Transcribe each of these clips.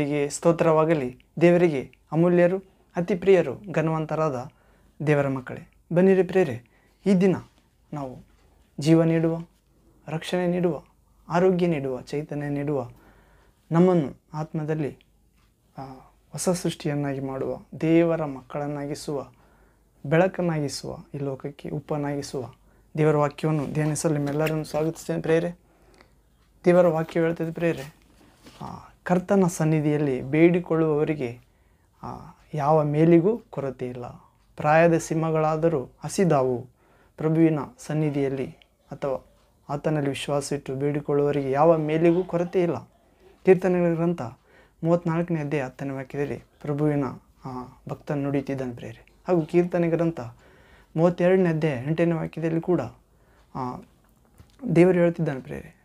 ದೇವರಿಗೆ ಸ್ತೋತ್ರವಾಗಲಿ. ದೇವರಿಗೆ ಅಮೂಲ್ಯರು ಅತಿ ಪ್ರಿಯರು ಘನವಂತರಾದ ದೇವರ ಮಕ್ಕಳೇ. ಬನ್ನಿರಿ ಪ್ರಿಯರೇ, ಈ ದಿನ ನಾವು ಜೀವ ನೀಡುವ, ರಕ್ಷಣೆ ನೀಡುವ, ಆರೋಗ್ಯ ನೀಡುವ, ಚೈತನ್ಯ ನೀಡುವ, ನಮ್ಮನ್ನು ಆತ್ಮದಲ್ಲಿ ಹೊಸ ಸೃಷ್ಟಿಯನ್ನಾಗಿ ಮಾಡುವ, ದೇವರ ಮಕ್ಕಳನ್ನಾಗಿಸುವ, ಬೆಳಕನ್ನಾಗಿಸುವ, ಈ ಲೋಕಕ್ಕೆ ಉಪ್ಪನ್ನಾಗಿಸುವ ದೇವರ ವಾಕ್ಯವನ್ನು ಧ್ಯಾನಿಸಲು ನಿಮ್ಮೆಲ್ಲರನ್ನು ಸ್ವಾಗತಿಸ್ತೇನೆ ಪ್ರೇರೆ ದೇವರ ವಾಕ್ಯ ಹೇಳ್ತದೆ ಪ್ರೇರೆ ಕರ್ತನ ಸನ್ನಿಧಿಯಲ್ಲಿ ಬೇಡಿಕೊಳ್ಳುವವರಿಗೆ ಯಾವ ಮೇಲಿಗೂ ಕೊರತೆ ಇಲ್ಲ. ಪ್ರಾಯದ ಸಿಂಹಗಳಾದರೂ ಹಸಿದಾವು. ಪ್ರಭುವಿನ ಸನ್ನಿಧಿಯಲ್ಲಿ ಅಥವಾ ಆತನಲ್ಲಿ ವಿಶ್ವಾಸವಿಟ್ಟು ಬೇಡಿಕೊಳ್ಳುವವರಿಗೆ ಯಾವ ಮೇಲಿಗೂ ಕೊರತೆ ಇಲ್ಲ. ಕೀರ್ತನೆಗಳ ಗ್ರಂಥ ಮೂವತ್ತ್ನಾಲ್ಕನೇ ಅಧ್ಯಾಯ ಹತ್ತನೇ ವಾಕ್ಯದಲ್ಲಿ ಪ್ರಭುವಿನ ಭಕ್ತ ನುಡಿತಿದ್ದಾನೆ ಪ್ರೇರೆ ಹಾಗೂ ಕೀರ್ತನೆ ಗ್ರಂಥ ಮೂವತ್ತೆರಡನೇ ಅಧ್ಯಾಯ ಎಂಟನೇ ವಾಕ್ಯದಲ್ಲಿ ಕೂಡ ದೇವರು ಹೇಳ್ತಿದ್ದಾನೆ ಪ್ರೇರೆ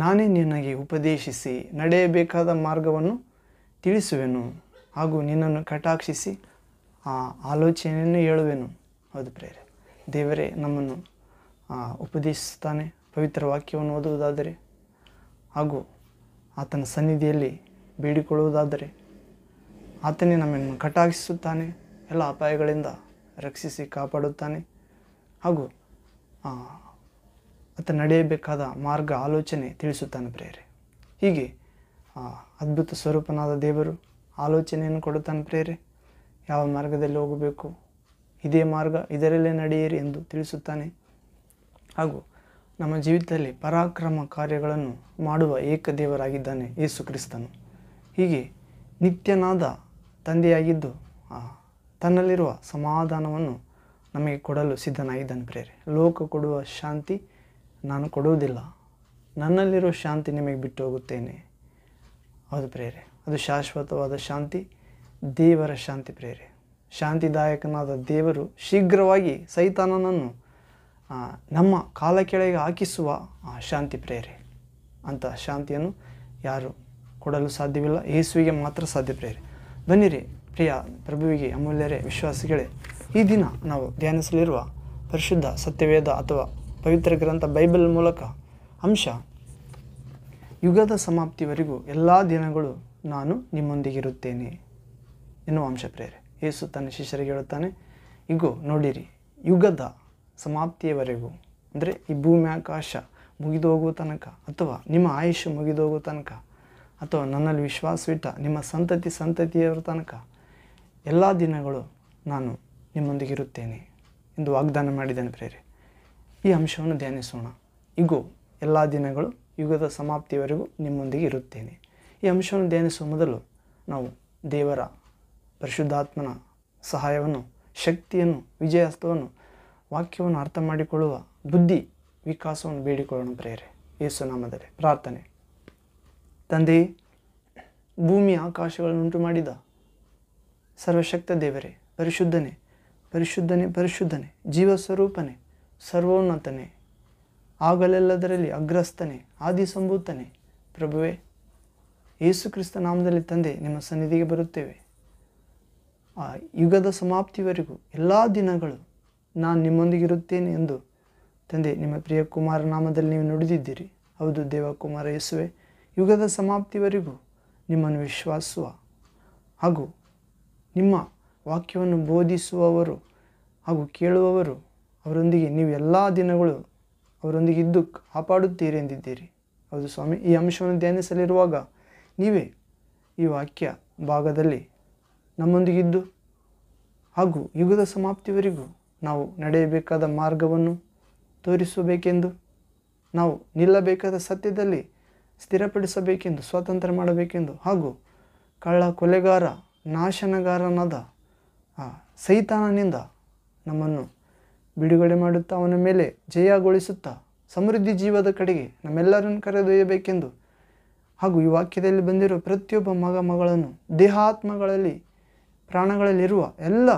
ನಾನೇ ನಿನಗೆ ಉಪದೇಶಿಸಿ ನಡೆಯಬೇಕಾದ ಮಾರ್ಗವನ್ನು ತಿಳಿಸುವೆನು ಹಾಗೂ ನಿನ್ನನ್ನು ಕಟಾಕ್ಷಿಸಿ ಆ ಆಲೋಚನೆಯನ್ನು ಹೇಳುವೆನು. ಹೌದು ಪ್ರೇರೆ ದೇವರೇ ನಮ್ಮನ್ನು ಉಪದೇಶಿಸುತ್ತಾನೆ, ಪವಿತ್ರ ವಾಕ್ಯವನ್ನು ಓದುವುದಾದರೆ ಹಾಗೂ ಆತನ ಸನ್ನಿಧಿಯಲ್ಲಿ ಬೇಡಿಕೊಳ್ಳುವುದಾದರೆ ಆತನೇ ನಮ್ಮನ್ನು ಕಟಾಕ್ಷಿಸುತ್ತಾನೆ, ಎಲ್ಲ ಅಪಾಯಗಳಿಂದ ರಕ್ಷಿಸಿ ಕಾಪಾಡುತ್ತಾನೆ ಹಾಗೂ ಆತ ನಡೆಯಬೇಕಾದ ಮಾರ್ಗ ಆಲೋಚನೆ ತಿಳಿಸುತ್ತಾನೆ ಪ್ರೇರೆ ಹೀಗೆ ಅದ್ಭುತ ಸ್ವರೂಪನಾದ ದೇವರು ಆಲೋಚನೆಯನ್ನು ಕೊಡುತ್ತಾನೆ ಪ್ರೇರೆ ಯಾವ ಮಾರ್ಗದಲ್ಲಿ ಹೋಗಬೇಕು? ಇದೇ ಮಾರ್ಗ ಇದರಲ್ಲೇ ನಡೆಯಿರಿ ಎಂದು ತಿಳಿಸುತ್ತಾನೆ. ಹಾಗೂ ನಮ್ಮ ಜೀವಿತದಲ್ಲಿ ಪರಾಕ್ರಮ ಕಾರ್ಯಗಳನ್ನು ಮಾಡುವ ಏಕದೇವರಾಗಿದ್ದಾನೆ ಯೇಸು ಕ್ರಿಸ್ತನು. ಹೀಗೆ ನಿತ್ಯನಾದ ತಂದೆಯಾಗಿದ್ದು ತನ್ನಲ್ಲಿರುವ ಸಮಾಧಾನವನ್ನು ನಮಗೆ ಕೊಡಲು ಸಿದ್ಧನಾಗಿದ್ದಾನೆ ಪ್ರೇರೆ ಲೋಕ ಕೊಡುವ ಶಾಂತಿ ನಾನು ಕೊಡುವುದಿಲ್ಲ. ನನ್ನಲ್ಲಿರೋ ಶಾಂತಿ ನಿಮಗೆ ಬಿಟ್ಟು ಹೋಗುತ್ತೇನೆ. ಅದು ಪ್ರೇರೆ ಅದು ಶಾಶ್ವತವಾದ ಶಾಂತಿ, ದೇವರ ಶಾಂತಿ ಪ್ರೇರೆ ಶಾಂತಿದಾಯಕನಾದ ದೇವರು ಶೀಘ್ರವಾಗಿ ಸೈತಾನನನ್ನು ನಮ್ಮ ಕಾಲ ಕೆಳಗೆ ಹಾಕಿಸುವ ಶಾಂತಿ ಪ್ರೇರೆ ಅಂತ ಶಾಂತಿಯನ್ನು ಯಾರು ಕೊಡಲು ಸಾಧ್ಯವಿಲ್ಲ, ಯೇಸುವಿಗೆ ಮಾತ್ರ ಸಾಧ್ಯ ಪ್ರೇರೆ ಬನ್ನಿರಿ, ಪ್ರಿಯ ಪ್ರಭುವಿಗೆ, ಅಮೂಲ್ಯರೇ, ವಿಶ್ವಾಸಿಗಳೇ. ಈ ದಿನ ನಾವು ಧ್ಯಾನಿಸಲಿರುವ ಪರಿಶುದ್ಧ ಸತ್ಯವೇದ ಅಥವಾ ಪವಿತ್ರ ಗ್ರಂಥ, ಬೈಬಲ್ ಮೂಲಕ ಅಂಶ. ಯುಗದ ಸಮಾಪ್ತಿವರೆಗೂ ಎಲ್ಲ ದಿನಗಳು ನಾನು ನಿಮ್ಮೊಂದಿಗಿರುತ್ತೇನೆ ಎನ್ನುವ ಅಂಶ ಪ್ರೇರೆ. ಯೇಸು ತನ್ನ ಶಿಷ್ಯರಿಗೆ ಹೇಳುತ್ತಾನೆ, ಇಗೋ, ನೋಡಿರಿ, ಯುಗದ ಸಮಾಪ್ತಿಯವರೆಗೂ, ಅಂದರೆ ಈ ಭೂಮಿ, ಆಕಾಶ ಮುಗಿದು ಹೋಗುವ ತನಕ ಅಥವಾ ನಿಮ್ಮ ಆಯುಷ್ಯ ಮುಗಿದು ಹೋಗುವ ತನಕ ಅಥವಾ ನನ್ನಲ್ಲಿ ವಿಶ್ವಾಸವಿಟ್ಟ ನಿಮ್ಮ ಸಂತತಿ ಸಂತತಿಯವರ ತನಕ ಎಲ್ಲ ದಿನಗಳು ನಾನು ನಿಮ್ಮೊಂದಿಗಿರುತ್ತೇನೆ ಎಂದು ವಾಗ್ದಾನ ಮಾಡಿದ್ದೇನೆ ಪ್ರೇರೆ. ಈ ಅಂಶವನ್ನು ಧ್ಯಾನಿಸೋಣ. ಇಗೋ, ಎಲ್ಲ ದಿನಗಳು ಯುಗದ ಸಮಾಪ್ತಿಯವರೆಗೂ ನಿಮ್ಮೊಂದಿಗೆ ಇರುತ್ತೇನೆ. ಈ ಅಂಶವನ್ನು ಧ್ಯಾನಿಸುವ ಮೊದಲು ನಾವು ದೇವರ ಪರಿಶುದ್ಧಾತ್ಮನ ಸಹಾಯವನ್ನು, ಶಕ್ತಿಯನ್ನು ವಿಜಯಾಸ್ತವನ್ನು ವಾಕ್ಯವನ್ನು ಅರ್ಥ ಮಾಡಿಕೊಳ್ಳುವ ಬುದ್ಧಿ ವಿಕಾಸವನ್ನು ಬೇಡಿಕೊಳ್ಳೋಣ ಪ್ರೇರೆ ಯೇಸು ನಾಮದಲ್ಲಿ ಪ್ರಾರ್ಥನೆ. ತಂದೆಯೇ ಭೂಮಿ ಆಕಾಶಗಳನ್ನುಂಟು ಮಾಡಿದ ಸರ್ವಶಕ್ತ ದೇವರೇ, ಪರಿಶುದ್ಧನೇ ಪರಿಶುದ್ಧನೇ ಪರಿಶುದ್ಧನೇ ಜೀವ ಸ್ವರೂಪನೇ ಸರ್ವೋನ್ನತನೇ, ಆಗಲೆಲ್ಲದರಲ್ಲಿ ಅಗ್ರಸ್ತನೇ ಆದಿಸಂಭೂತನೇ ಪ್ರಭುವೆ, ಯೇಸು ಕ್ರಿಸ್ತ ನಾಮದಲ್ಲಿ ತಂದೆ, ನಿಮ್ಮ ಸನ್ನಿಧಿಗೆ ಬರುತ್ತೇವೆ. ಆ ಯುಗದ ಸಮಾಪ್ತಿವರೆಗೂ ಎಲ್ಲ ದಿನಗಳು ನಾನು ನಿಮ್ಮೊಂದಿಗಿರುತ್ತೇನೆ ಎಂದು ತಂದೆ, ನಿಮ್ಮ ಪ್ರಿಯ ಕುಮಾರ ನಾಮದಲ್ಲಿ ನೀವು ನುಡಿದಿದ್ದೀರಿ. ಹೌದು, ದೇವಕುಮಾರ ಯೇಸುವೆ, ಯುಗದ ಸಮಾಪ್ತಿವರೆಗೂ ನಿಮ್ಮನ್ನು ವಿಶ್ವಾಸುವ ಹಾಗೂ ನಿಮ್ಮ ವಾಕ್ಯವನ್ನು ಬೋಧಿಸುವವರು ಹಾಗೂ ಕೇಳುವವರು ಅವರೊಂದಿಗೆ ನೀವು ಎಲ್ಲ ದಿನಗಳು ಅವರೊಂದಿಗೆ ಇದ್ದು ಕಾಪಾಡುತ್ತೀರಿ ಎಂದಿದ್ದೀರಿ. ಹೌದು ಸ್ವಾಮಿ, ಈ ಅಂಶವನ್ನು ಧ್ಯಾನಿಸಲಿರುವಾಗ ನೀವೇ ಈ ವಾಕ್ಯ ಭಾಗದಲ್ಲಿ ನಮ್ಮೊಂದಿಗಿದ್ದು ಹಾಗೂ ಯುಗದ ಸಮಾಪ್ತಿವರೆಗೂ ನಾವು ನಡೆಯಬೇಕಾದ ಮಾರ್ಗವನ್ನು ತೋರಿಸಬೇಕೆಂದು, ನಾವು ನಿಲ್ಲಬೇಕಾದ ಸತ್ಯದಲ್ಲಿ ಸ್ಥಿರಪಡಿಸಬೇಕೆಂದು, ಸ್ವಾತಂತ್ರ್ಯ ಮಾಡಬೇಕೆಂದು ಹಾಗೂ ಕಳ್ಳ ಕೊಲೆಗಾರ, ನಾಶನಗಾರನಾದ ಸೈತಾನನಿಂದ ನಮ್ಮನ್ನು ಬಿಡುಗಡೆ ಮಾಡುತ್ತಾ ಅವನ ಮೇಲೆ ಜಯಗೊಳಿಸುತ್ತಾ ಸಮೃದ್ಧಿ ಜೀವದ ಕಡೆಗೆ ನಮ್ಮೆಲ್ಲರನ್ನು ಕರೆದೊಯ್ಯಬೇಕೆಂದು ಹಾಗೂ ಈ ವಾಕ್ಯದಲ್ಲಿ ಬಂದಿರುವ ಪ್ರತಿಯೊಬ್ಬ ಮಗ ಮಗಳನ್ನು ದೇಹಾತ್ಮಗಳಲ್ಲಿ ಪ್ರಾಣಗಳಲ್ಲಿರುವ ಎಲ್ಲ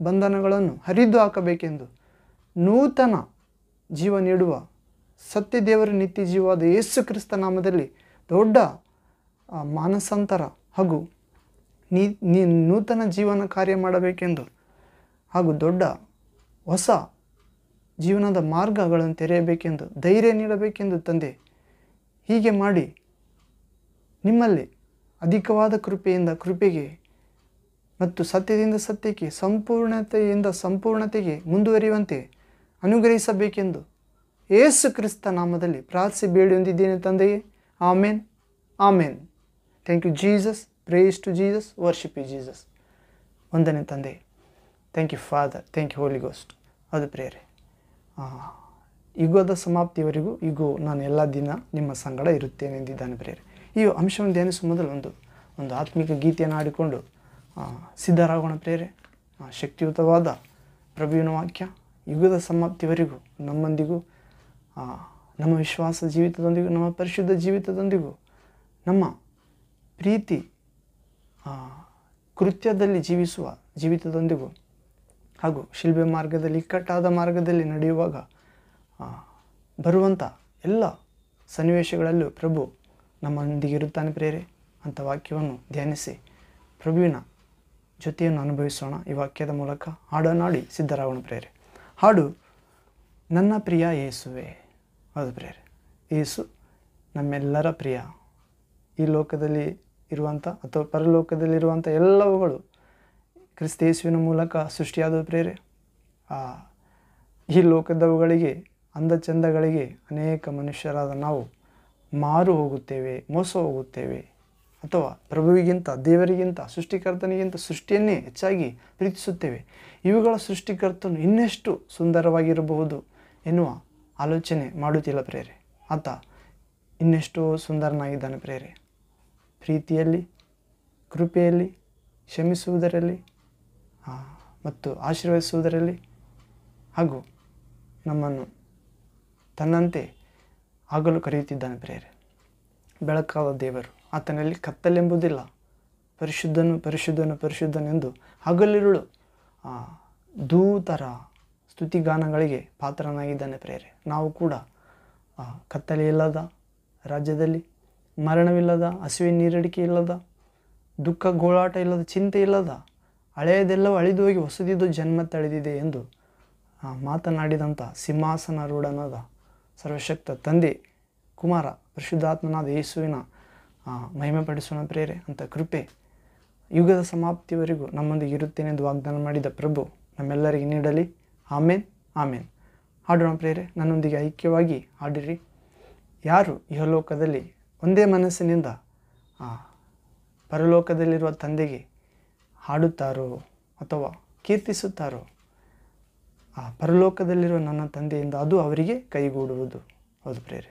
ಬಂಧನಗಳನ್ನು ಹರಿದು ಹಾಕಬೇಕೆಂದು ನೂತನ ಜೀವ ನೀಡುವ ಸತ್ಯದೇವರ ನಿತ್ಯ ಜೀವವಾದ ಯೇಸು ಕ್ರಿಸ್ತ ನಾಮದಲ್ಲಿ ದೊಡ್ಡ ಮಾನಸಾಂತರ ಹಾಗೂ ನೀ, ನೂತನ ಜೀವನ ಕಾರ್ಯ ಮಾಡಬೇಕೆಂದು ಹಾಗೂ ದೊಡ್ಡ ಹೊಸ ಜೀವನದ ಮಾರ್ಗಗಳನ್ನು ತೆರೆಯಬೇಕೆಂದು ಧೈರ್ಯ ನೀಡಬೇಕೆಂದು ತಂದೆ, ಹೀಗೆ ಮಾಡಿ ನಿಮ್ಮಲ್ಲಿ ಅಧಿಕವಾದ ಕೃಪೆಯಿಂದ ಕೃಪೆಗೆ ಮತ್ತು ಸತ್ಯದಿಂದ ಸತ್ಯಕ್ಕೆ ಸಂಪೂರ್ಣತೆಯಿಂದ ಸಂಪೂರ್ಣತೆಗೆ ಮುಂದುವರಿಯುವಂತೆ ಅನುಗ್ರಹಿಸಬೇಕೆಂದು ಏಸು ಕ್ರಿಸ್ತ ನಾಮದಲ್ಲಿ ಪ್ರಾರ್ಥಿಸಿ ಬೇಡಿ ಹೊಂದಿದ್ದೇನೆ ತಂದೆಯೇ. Amen. Amen. Thank you Jesus. Praise to Jesus worship you Jesus ಒಂದನೇ ತಂದೆ, thank you father thank you holy ghost ಅದು ಪ್ರೇರೆ ಯುಗದ ಸಮಾಪ್ತಿಯವರೆಗೂ ಇಗೋ, ನಾನು ಎಲ್ಲ ದಿನ ನಿಮ್ಮ ಸಂಗಡ ಇರುತ್ತೇನೆ ಎಂದಿದ್ದಾನೆ ಪ್ರೇರೆ ಈ ಅಂಶವನ್ನು ಧ್ಯಾನಿಸುವ ಮೊದಲು ಒಂದು ಒಂದು ಆತ್ಮಿಕ ಗೀತೆಯನ್ನು ಆಡಿಕೊಂಡು ಸಿದ್ಧರಾಗೋಣ ಪ್ರೇರೆ ಶಕ್ತಿಯುತವಾದ ಪ್ರಭುವಿನ ವಾಕ್ಯ, ಯುಗದ ಸಮಾಪ್ತಿವರೆಗೂ ನಮ್ಮೊಂದಿಗೂ ನಮ್ಮ ವಿಶ್ವಾಸ ಜೀವಿತದೊಂದಿಗೂ, ನಮ್ಮ ಪರಿಶುದ್ಧ ಜೀವಿತದೊಂದಿಗೂ, ನಮ್ಮ ಪ್ರೀತಿ ಕೃತ್ಯದಲ್ಲಿ ಜೀವಿಸುವ ಜೀವಿತದೊಂದಿಗೂ ಹಾಗೂ ಶಿಲ್ಬೆ ಮಾರ್ಗದಲ್ಲಿ, ಇಕ್ಕಟ್ಟಾದ ಮಾರ್ಗದಲ್ಲಿ ನಡೆಯುವಾಗ ಬರುವಂಥ ಎಲ್ಲ ಸನ್ನಿವೇಶಗಳಲ್ಲೂ ಪ್ರಭು ನಮ್ಮೊಂದಿಗೆ ಇರುತ್ತಾನೆ ಪ್ರೇರೆ. ಅಂತ ವಾಕ್ಯವನ್ನು ಧ್ಯಾನಿಸಿ ಪ್ರಭುವಿನ ಜೊತೆಯನ್ನು ಅನುಭವಿಸೋಣ ಈ ವಾಕ್ಯದ ಮೂಲಕ. ಹಾಡನಾಡಿ ಸಿದ್ಧರಾಗೋಣ ಪ್ರೇರೆ. ಹಾಡು, ನನ್ನ ಪ್ರಿಯ ಏಸುವೆ ಹೌದು ಪ್ರೇರೆ. ಯೇಸು ನಮ್ಮೆಲ್ಲರ ಪ್ರಿಯ. ಈ ಲೋಕದಲ್ಲಿ ಇರುವಂಥ ಅಥವಾ ಪರಲೋಕದಲ್ಲಿರುವಂಥ ಎಲ್ಲವುಗಳು ಕ್ರಿಸ್ತ ಯೇಸುವಿನ ಮೂಲಕ ಸೃಷ್ಟಿಯಾದ ಪ್ರೇರೆ. ಈ ಲೋಕದವುಗಳಿಗೆ ಅಂದ ಚಂದಗಳಿಗೆ ಅನೇಕ ಮನುಷ್ಯರಾದ ನಾವು ಮಾರು ಹೋಗುತ್ತೇವೆ, ಮೋಸ ಹೋಗುತ್ತೇವೆ. ಅಥವಾ ಪ್ರಭುವಿಗಿಂತ, ದೇವರಿಗಿಂತ, ಸೃಷ್ಟಿಕರ್ತನಿಗಿಂತ ಸೃಷ್ಟಿಯನ್ನೇ ಹೆಚ್ಚಾಗಿ ಪ್ರೀತಿಸುತ್ತೇವೆ. ಇವುಗಳ ಸೃಷ್ಟಿಕರ್ತನು ಇನ್ನೆಷ್ಟು ಸುಂದರವಾಗಿರಬಹುದು ಎನ್ನುವ ಆಲೋಚನೆ ಮಾಡುತ್ತಿಲ್ಲ ಪ್ರೇರೆ. ಆತ ಇನ್ನೆಷ್ಟೋ ಸುಂದರನಾಗಿದ್ದಾನೆ ಪ್ರೇರೆ. ಪ್ರೀತಿಯಲ್ಲಿ, ಕೃಪೆಯಲ್ಲಿ, ಕ್ಷಮಿಸುವುದರಲ್ಲಿ ಮತ್ತು ಆಶೀರ್ವದಿಸುವುದರಲ್ಲಿ ಹಾಗೂ ನಮ್ಮನ್ನು ತನ್ನಂತೆ ಆಗಲು ಕರೆಯುತ್ತಿದ್ದಾನೆ ಪ್ರೇರೆ ಬೆಳಕಾದ ದೇವರು, ಆತನಲ್ಲಿ ಕತ್ತಲೆಂಬುದಿಲ್ಲ. ಪರಿಶುದ್ಧನು ಪರಿಶುದ್ಧನು ಪರಿಶುದ್ಧನೆಂದು ಹಗಲಿರುಳು ದೂತರ ಸ್ತುತಿಗಾನಗಳಿಗೆ ಪಾತ್ರನಾಗಿದ್ದಾನೆ ಪ್ರೇರೆ ನಾವು ಕೂಡ ಕತ್ತಲೆ ಇಲ್ಲದ ರಾಜ್ಯದಲ್ಲಿ, ಮರಣವಿಲ್ಲದ ಹಸಿವೆ ನೀರಡಿಕೆ ಇಲ್ಲದ ದುಃಖ, ಗೋಳಾಟ ಇಲ್ಲದ ಚಿಂತೆ ಇಲ್ಲದ ಹಳೆಯದೆಲ್ಲವೂ ಅಳಿದು ಹೋಗಿ ಹೊಸದಿದ್ದು ಜನ್ಮ ತಳೆದಿದೆ ಎಂದು ಮಾತನಾಡಿದಂಥ ಸಿಂಹಾಸನಾರೂಢನಾದ ಸರ್ವಶಕ್ತ ತಂದೆ ಕುಮಾರ ಪರಿಶುದ್ಧಾತ್ಮನಾದ ಯೇಸುವಿನ ಮಹಿಮೆ ಪಡಿಸೋಣ ಪ್ರೇರೆ ಅಂತ ಕೃಪೆ ಯುಗದ ಸಮಾಪ್ತಿವರೆಗೂ ನಮ್ಮೊಂದಿಗೆ ಇರುತ್ತೇನೆಂದು ವಾಗ್ದಾನ ಮಾಡಿದ ಪ್ರಭು ನಮ್ಮೆಲ್ಲರಿಗೆ ನೀಡಲಿ. ಆಮೇನ್ ಆಮೇನ್. ಹಾಡೋಣ ಪ್ರೇರೆ ನನ್ನೊಂದಿಗೆ ಐಕ್ಯವಾಗಿ ಹಾಡಿರಿ. ಯಾರು ಇಹಲೋಕದಲ್ಲಿ ಒಂದೇ ಮನಸ್ಸಿನಿಂದ ಪರಲೋಕದಲ್ಲಿರುವ ತಂದೆಗೆ ಹಾಡುತ್ತಾರೋ ಅಥವಾ ಕೀರ್ತಿಸುತ್ತಾರೋ, ಆ ಪರಲೋಕದಲ್ಲಿರುವ ನನ್ನ ತಂದೆಯಿಂದ ಅದು ಅವರಿಗೆ ಕೈಗೂಡುವುದು. ಹೌದು ಪ್ರೇರೆ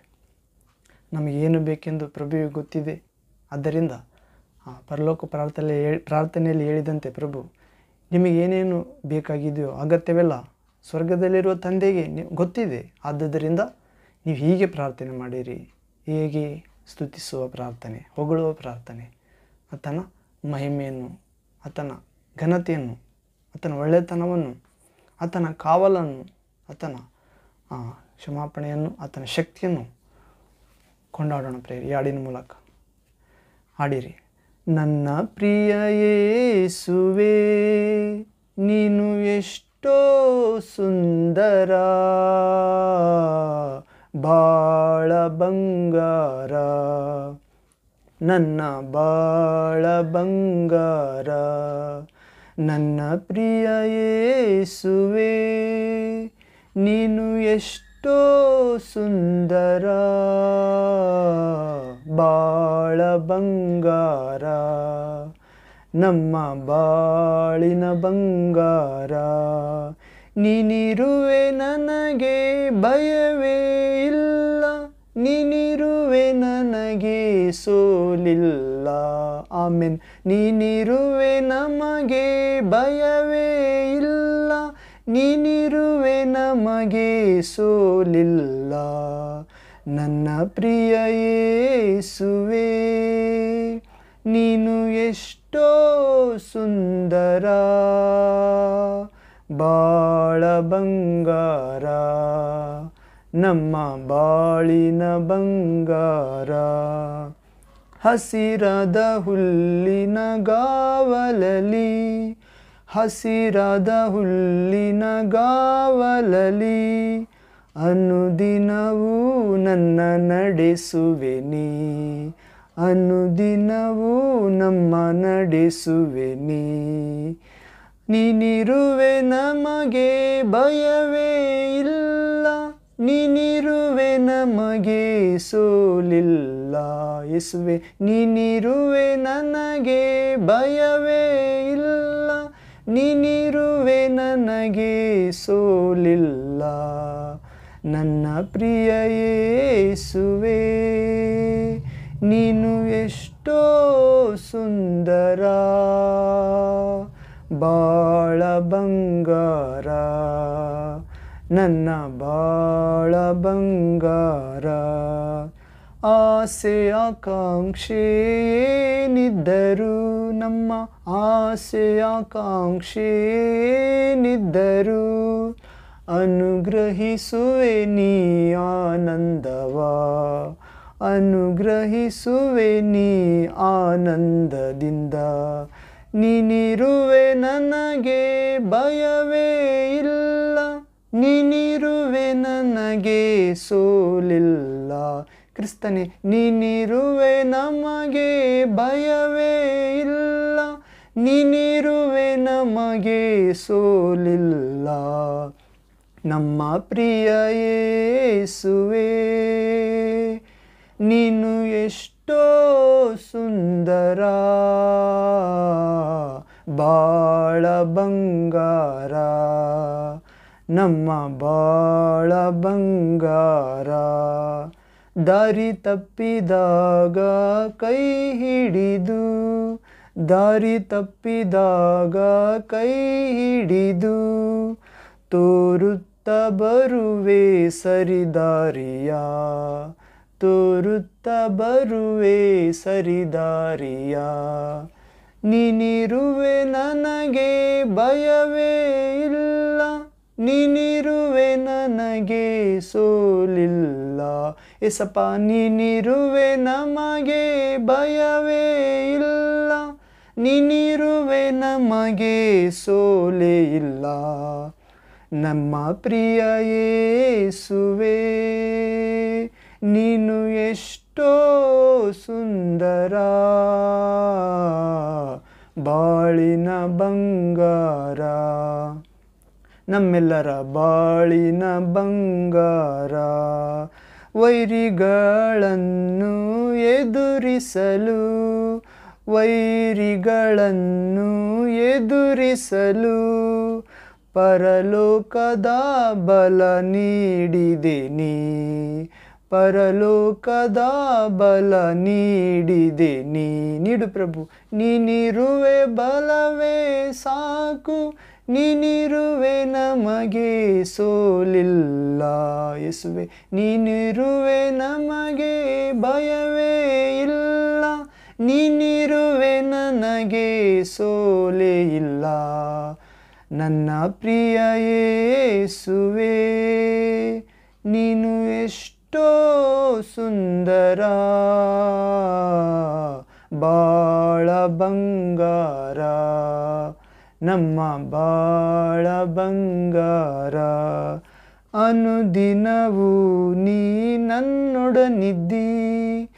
ನಮಗೇನು ಬೇಕೆಂದು ಪ್ರಭುವಿಗೆ ಗೊತ್ತಿದೆ. ಆದ್ದರಿಂದ ಆ ಪರಲೋಕ ಪ್ರಾರ್ಥನೆ ಪ್ರಾರ್ಥನೆಯಲ್ಲಿ ಹೇಳಿದಂತೆ ಪ್ರಭು ನಿಮಗೇನೇನು ಬೇಕಾಗಿದೆಯೋ ಅಗತ್ಯವೆಲ್ಲ ಸ್ವರ್ಗದಲ್ಲಿರುವ ತಂದೆಗೆ ಗೊತ್ತಿದೆ. ಆದ್ದರಿಂದ ನೀವು ಹೀಗೆ ಪ್ರಾರ್ಥನೆ ಮಾಡಿರಿ. ಹೇಗೆ ಸ್ತುತಿಸುವ ಪ್ರಾರ್ಥನೆ, ಹೊಗಳುವ ಪ್ರಾರ್ಥನೆ ಆತನ ಮಹಿಮೆಯನ್ನು ಆತನ ಘನತೆಯನ್ನು, ಆತನ ಒಳ್ಳೆತನವನ್ನು, ಆತನ ಕಾವಲನ್ನು, ಆತನ ಕ್ಷಮಾಪಣೆಯನ್ನು, ಆತನ ಶಕ್ತಿಯನ್ನು ಕೊಂಡಾಡೋಣ ಪ್ರೇರಿ ಹಾಡಿನ ಮೂಲಕ. ಹಾಡಿರಿ. ನನ್ನ ಪ್ರಿಯ ಯೇಸುವೆ, ನೀನು ಎಷ್ಟೋ ಸುಂದರ, ಬಾಳ ಬಂಗಾರ ನನ್ನ ಬಾಳ ಬಂಗಾರ, ನನ್ನ ಪ್ರಿಯ ಯೇಸುವೆ ನೀನು ಎಷ್ಟೋ ಸುಂದರ, ಬಾಳ ಬಂಗಾರ, ನಮ್ಮ ಬಾಳಿನ ಬಂಗಾರ, ನೀನಿರುವೆ ನನಗೆ ಭಯವೇ ಇಲ್ಲ. ನೀನಿರುವೆ ನನಗೆ ಸೋಲಿಲ್ಲ. ಆಮೇನ್. ನೀನಿರುವೆ ನಮಗೆ ಭಯವೇ ಇಲ್ಲ. ನೀನಿರುವೆ ನಮಗೆ ಸೋಲಿಲ್ಲ. ನನ್ನ ಪ್ರಿಯ ಯೇಸುವೆ, ನೀನು ಎಷ್ಟೋ ಸುಂದರ, ಬಾಳ ಬಂಗಾರ. ನಮ್ಮ ಬಾಳಿನ ಬಂಗಾರ, ಹಸಿರದ ಹುಲ್ಲಿನ ಗಾವಲಲಿ, ಹಸಿರದ ಹುಲ್ಲಿನ ಗಾವಲಲಿ, ಅನುದಿನವೂ ನನ್ನ ನಡೆಸುವೆನಿ ಅನುದಿನವೂ ನಮ್ಮ ನಡೆಸುವೆನಿ ನೀನಿರುವೆ ನಮಗೆ ಭಯವೇ ಇಲ್ಲ ನೀನಿರುವೆ ನಮಗೆ ಸೋಲಿಲ್ಲ ಎಸುವೆ ನೀನಿರುವೆ ನನಗೆ ಭಯವೇ ಇಲ್ಲ. ನೀನಿರುವೆ ನನಗೆ ಸೋಲಿಲ್ಲ. ನನ್ನ ಪ್ರಿಯ ಯೇಸುವೆ, ನೀನು ಎಷ್ಟೋ ಸುಂದರ, ಬಾಳ ಬಂಗಾರ ನನ್ನ ಬಾಳ ಬಂಗಾರ. ಆಸೆ ಆಕಾಂಕ್ಷೆ ಏನಿದ್ದರೂ ನಮ್ಮ ಆಸೆ ಆಕಾಂಕ್ಷೆ ಏನಿದ್ದರೂ ಅನುಗ್ರಹಿಸುವೆ ನೀ ಆನಂದವ. ಅನುಗ್ರಹಿಸುವೆ ನೀ ಆನಂದದಿಂದ. ನೀನಿರುವೆ ನನಗೆ ಭಯವೇ ಇಲ್ಲ. ನೀನಿರುವೆ ನನಗೆ ಸೋಲಿಲ್ಲ. ಕ್ರಿಸ್ತನೇ, ನೀನಿರುವೆ ನಮಗೆ ಭಯವೇ ಇಲ್ಲ. ನೀನಿರುವೆ ನಮಗೆ ಸೋಲಿಲ್ಲ. ನಮ್ಮ ಪ್ರಿಯ ಯೇಸುವೆ, ನೀನು ಎಷ್ಟೋ ಸುಂದರ, ಬಾಳ ಬಂಗಾರ. ನಮ್ಮ ಬಾಳ ಬಂಗಾರ. ದಾರಿ ತಪ್ಪಿದಾಗ ಕೈ ಹಿಡಿದು, ದಾರಿ ತಪ್ಪಿದಾಗ ಕೈ ಹಿಡಿದು, ತೋರುತ್ತ ಬರುವೆ ಸರಿದಾರಿಯ. ತೋರುತ್ತ ಬರುವೆ ಸರಿದಾರಿಯ. ನೀನಿರುವೆ ನನಗೆ ಭಯವೇ ಇಲ್ಲ. ನೀನಿರುವೆ ನನಗೆ ಸೋಲಿಲ್ಲ. ಎಸಪ್ಪ ನೀನಿರುವೆ ನಮಗೆ ಭಯವೇ ಇಲ್ಲ. ನೀನಿರುವೆ ನಮಗೆ ಸೋಲೇ ಇಲ್ಲ. ನಮ್ಮ ಪ್ರಿಯ ಯೇಸುವೆ, ನೀನು ಎಷ್ಟೋ ಸುಂದರ. ಬಾಳಿನ ಬಂಗಾರ. ನಮ್ಮೆಲ್ಲರ ಬಾಳಿನ ಬಂಗಾರ. ವೈರಿಗಳನ್ನು ಎದುರಿಸಲು ವೈರಿಗಳನ್ನು ಎದುರಿಸಲು ಪರಲೋಕದ ಬಲ ನೀಡಿದೆ ನೀ. ಪರಲೋಕದ ಬಲ ನೀಡಿದೆ ನೀಡು ಪ್ರಭು, ನೀನಿರುವೆ ಬಲವೇ ಸಾಕು. ನೀನಿರುವೆ ನಮಗೆ ಸೋಲಿಲ್ಲ ಯೇಸುವೆ. ನೀನಿರುವೆ ನಮಗೆ ಭಯವೇ ಇಲ್ಲ. ನೀನಿರುವೆ ನನಗೆ ಸೋಲೇ ಇಲ್ಲ. ನನ್ನ ಪ್ರಿಯ ಯೇಸುವೆ, ನೀನು ಎಷ್ಟೋ ಸುಂದರ, ಬಾಳ ಬಂಗಾರ. ನಮ್ಮ ಬಾಳ ಬಂಗಾರ. ಅನುದಿನವೂ ನೀ ನನ್ನೊಡನಿದ್ದಿ.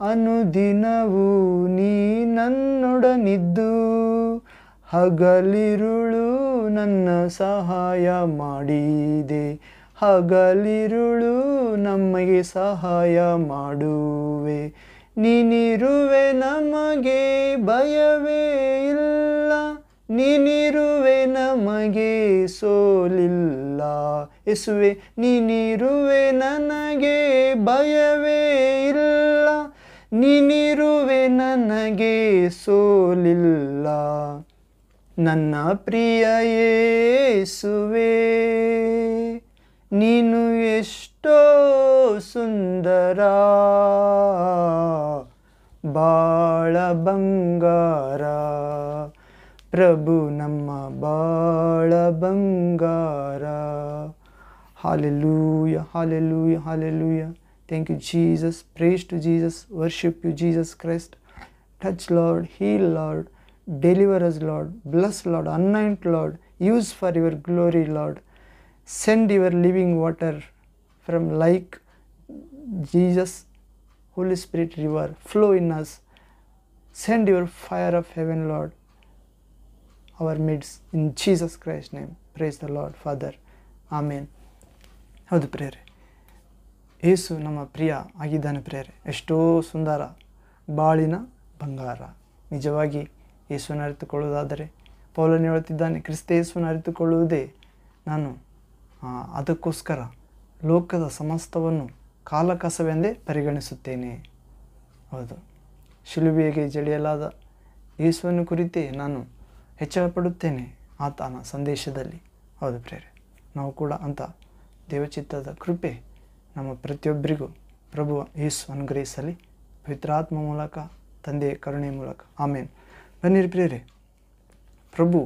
ಅನುದಿನವೂ ನೀ ನನ್ನೊಡನಿದ್ದು. ಹಗಲಿರುಳು ನನ್ನ ಸಹಾಯ ಮಾಡಿದೆ. ಹಗಲಿರುಳು ನಮಗೆ ಸಹಾಯ ಮಾಡುವೆ. ನೀನಿರುವೆ ನಮಗೆ ಭಯವೇ ಇಲ್ಲ. ನೀನಿರುವೆ ನಮಗೆ ಸೋಲಿಲ್ಲ. ಎಸುವೆ ನೀನಿರುವೆ ನನಗೆ ಭಯವೇ ಇಲ್ಲ. ನೀನಿರುವೆ ನನಗೆ ಸೋಲಿಲ್ಲ. ನನ್ನ ಪ್ರಿಯ ಯೇಸುವೆ, ನೀನು ಎಷ್ಟೋ ಸುಂದರ, ಬಾಳ ಬಂಗಾರ. ಪ್ರಭು ನಮ್ಮ ಬಾಳ ಬಂಗಾರ hallelujah hallelujah hallelujah thank you Jesus praise to Jesus worship you Jesus Christ touch Lord heal Lord deliver us Lord bless Lord anoint Lord use for your glory Lord send your living water from like Jesus Holy Spirit river flow in us send your fire of heaven Lord our midst in Jesus Christ name praise the Lord father amen ಹೌದು ಪ್ರೇರೆ ಏಸು ನಮ್ಮ ಪ್ರಿಯ ಆಗಿದ್ದಾನೆ ಪ್ರೇರೆ ಎಷ್ಟೋ ಸುಂದರ ಬಾಳಿನ ಬಂಗಾರ. ನಿಜವಾಗಿ ಯೇಸುವನ್ನು ಅರಿತುಕೊಳ್ಳುವುದಾದರೆ, ಪೌಲನು ಹೇಳುತ್ತಿದ್ದಾನೆ, ಕ್ರಿಸ್ತ ಯೇಸುವನ್ನು ಅರಿತುಕೊಳ್ಳುವುದೇ ನಾನು. ಅದಕ್ಕೋಸ್ಕರ ಲೋಕದ ಸಮಸ್ತವನ್ನು ಕಾಲಕಸವೆಂದೇ ಪರಿಗಣಿಸುತ್ತೇನೆ. ಹೌದು. ಶಿಲುಬೆಗೆ ಜಡಿಯಲಾದ ಯೇಸುವನ್ನು ಕುರಿತೇ ನಾನು ಹೆಚ್ಚಳ ಪಡುತ್ತೇನೆ ಆತನ ಸಂದೇಶದಲ್ಲಿ. ಹೌದು ಪ್ರೇರೆ ನಾವು ಕೂಡ ಅಂತ ದೇವಚಿತ್ತದ ಕೃಪೆ ನಮ್ಮ ಪ್ರತಿಯೊಬ್ಬರಿಗೂ ಪ್ರಭು ಯೇಸು ಅನುಗ್ರಹಿಸಲಿ. ಪವಿತ್ರಾತ್ಮ ಮೂಲಕ ತಂದೆಯ ಕರುಣೆ ಮೂಲಕ. ಆಮೇನ್. ಬನ್ನಿರಿ ಪ್ರೇರೆ ಪ್ರಭು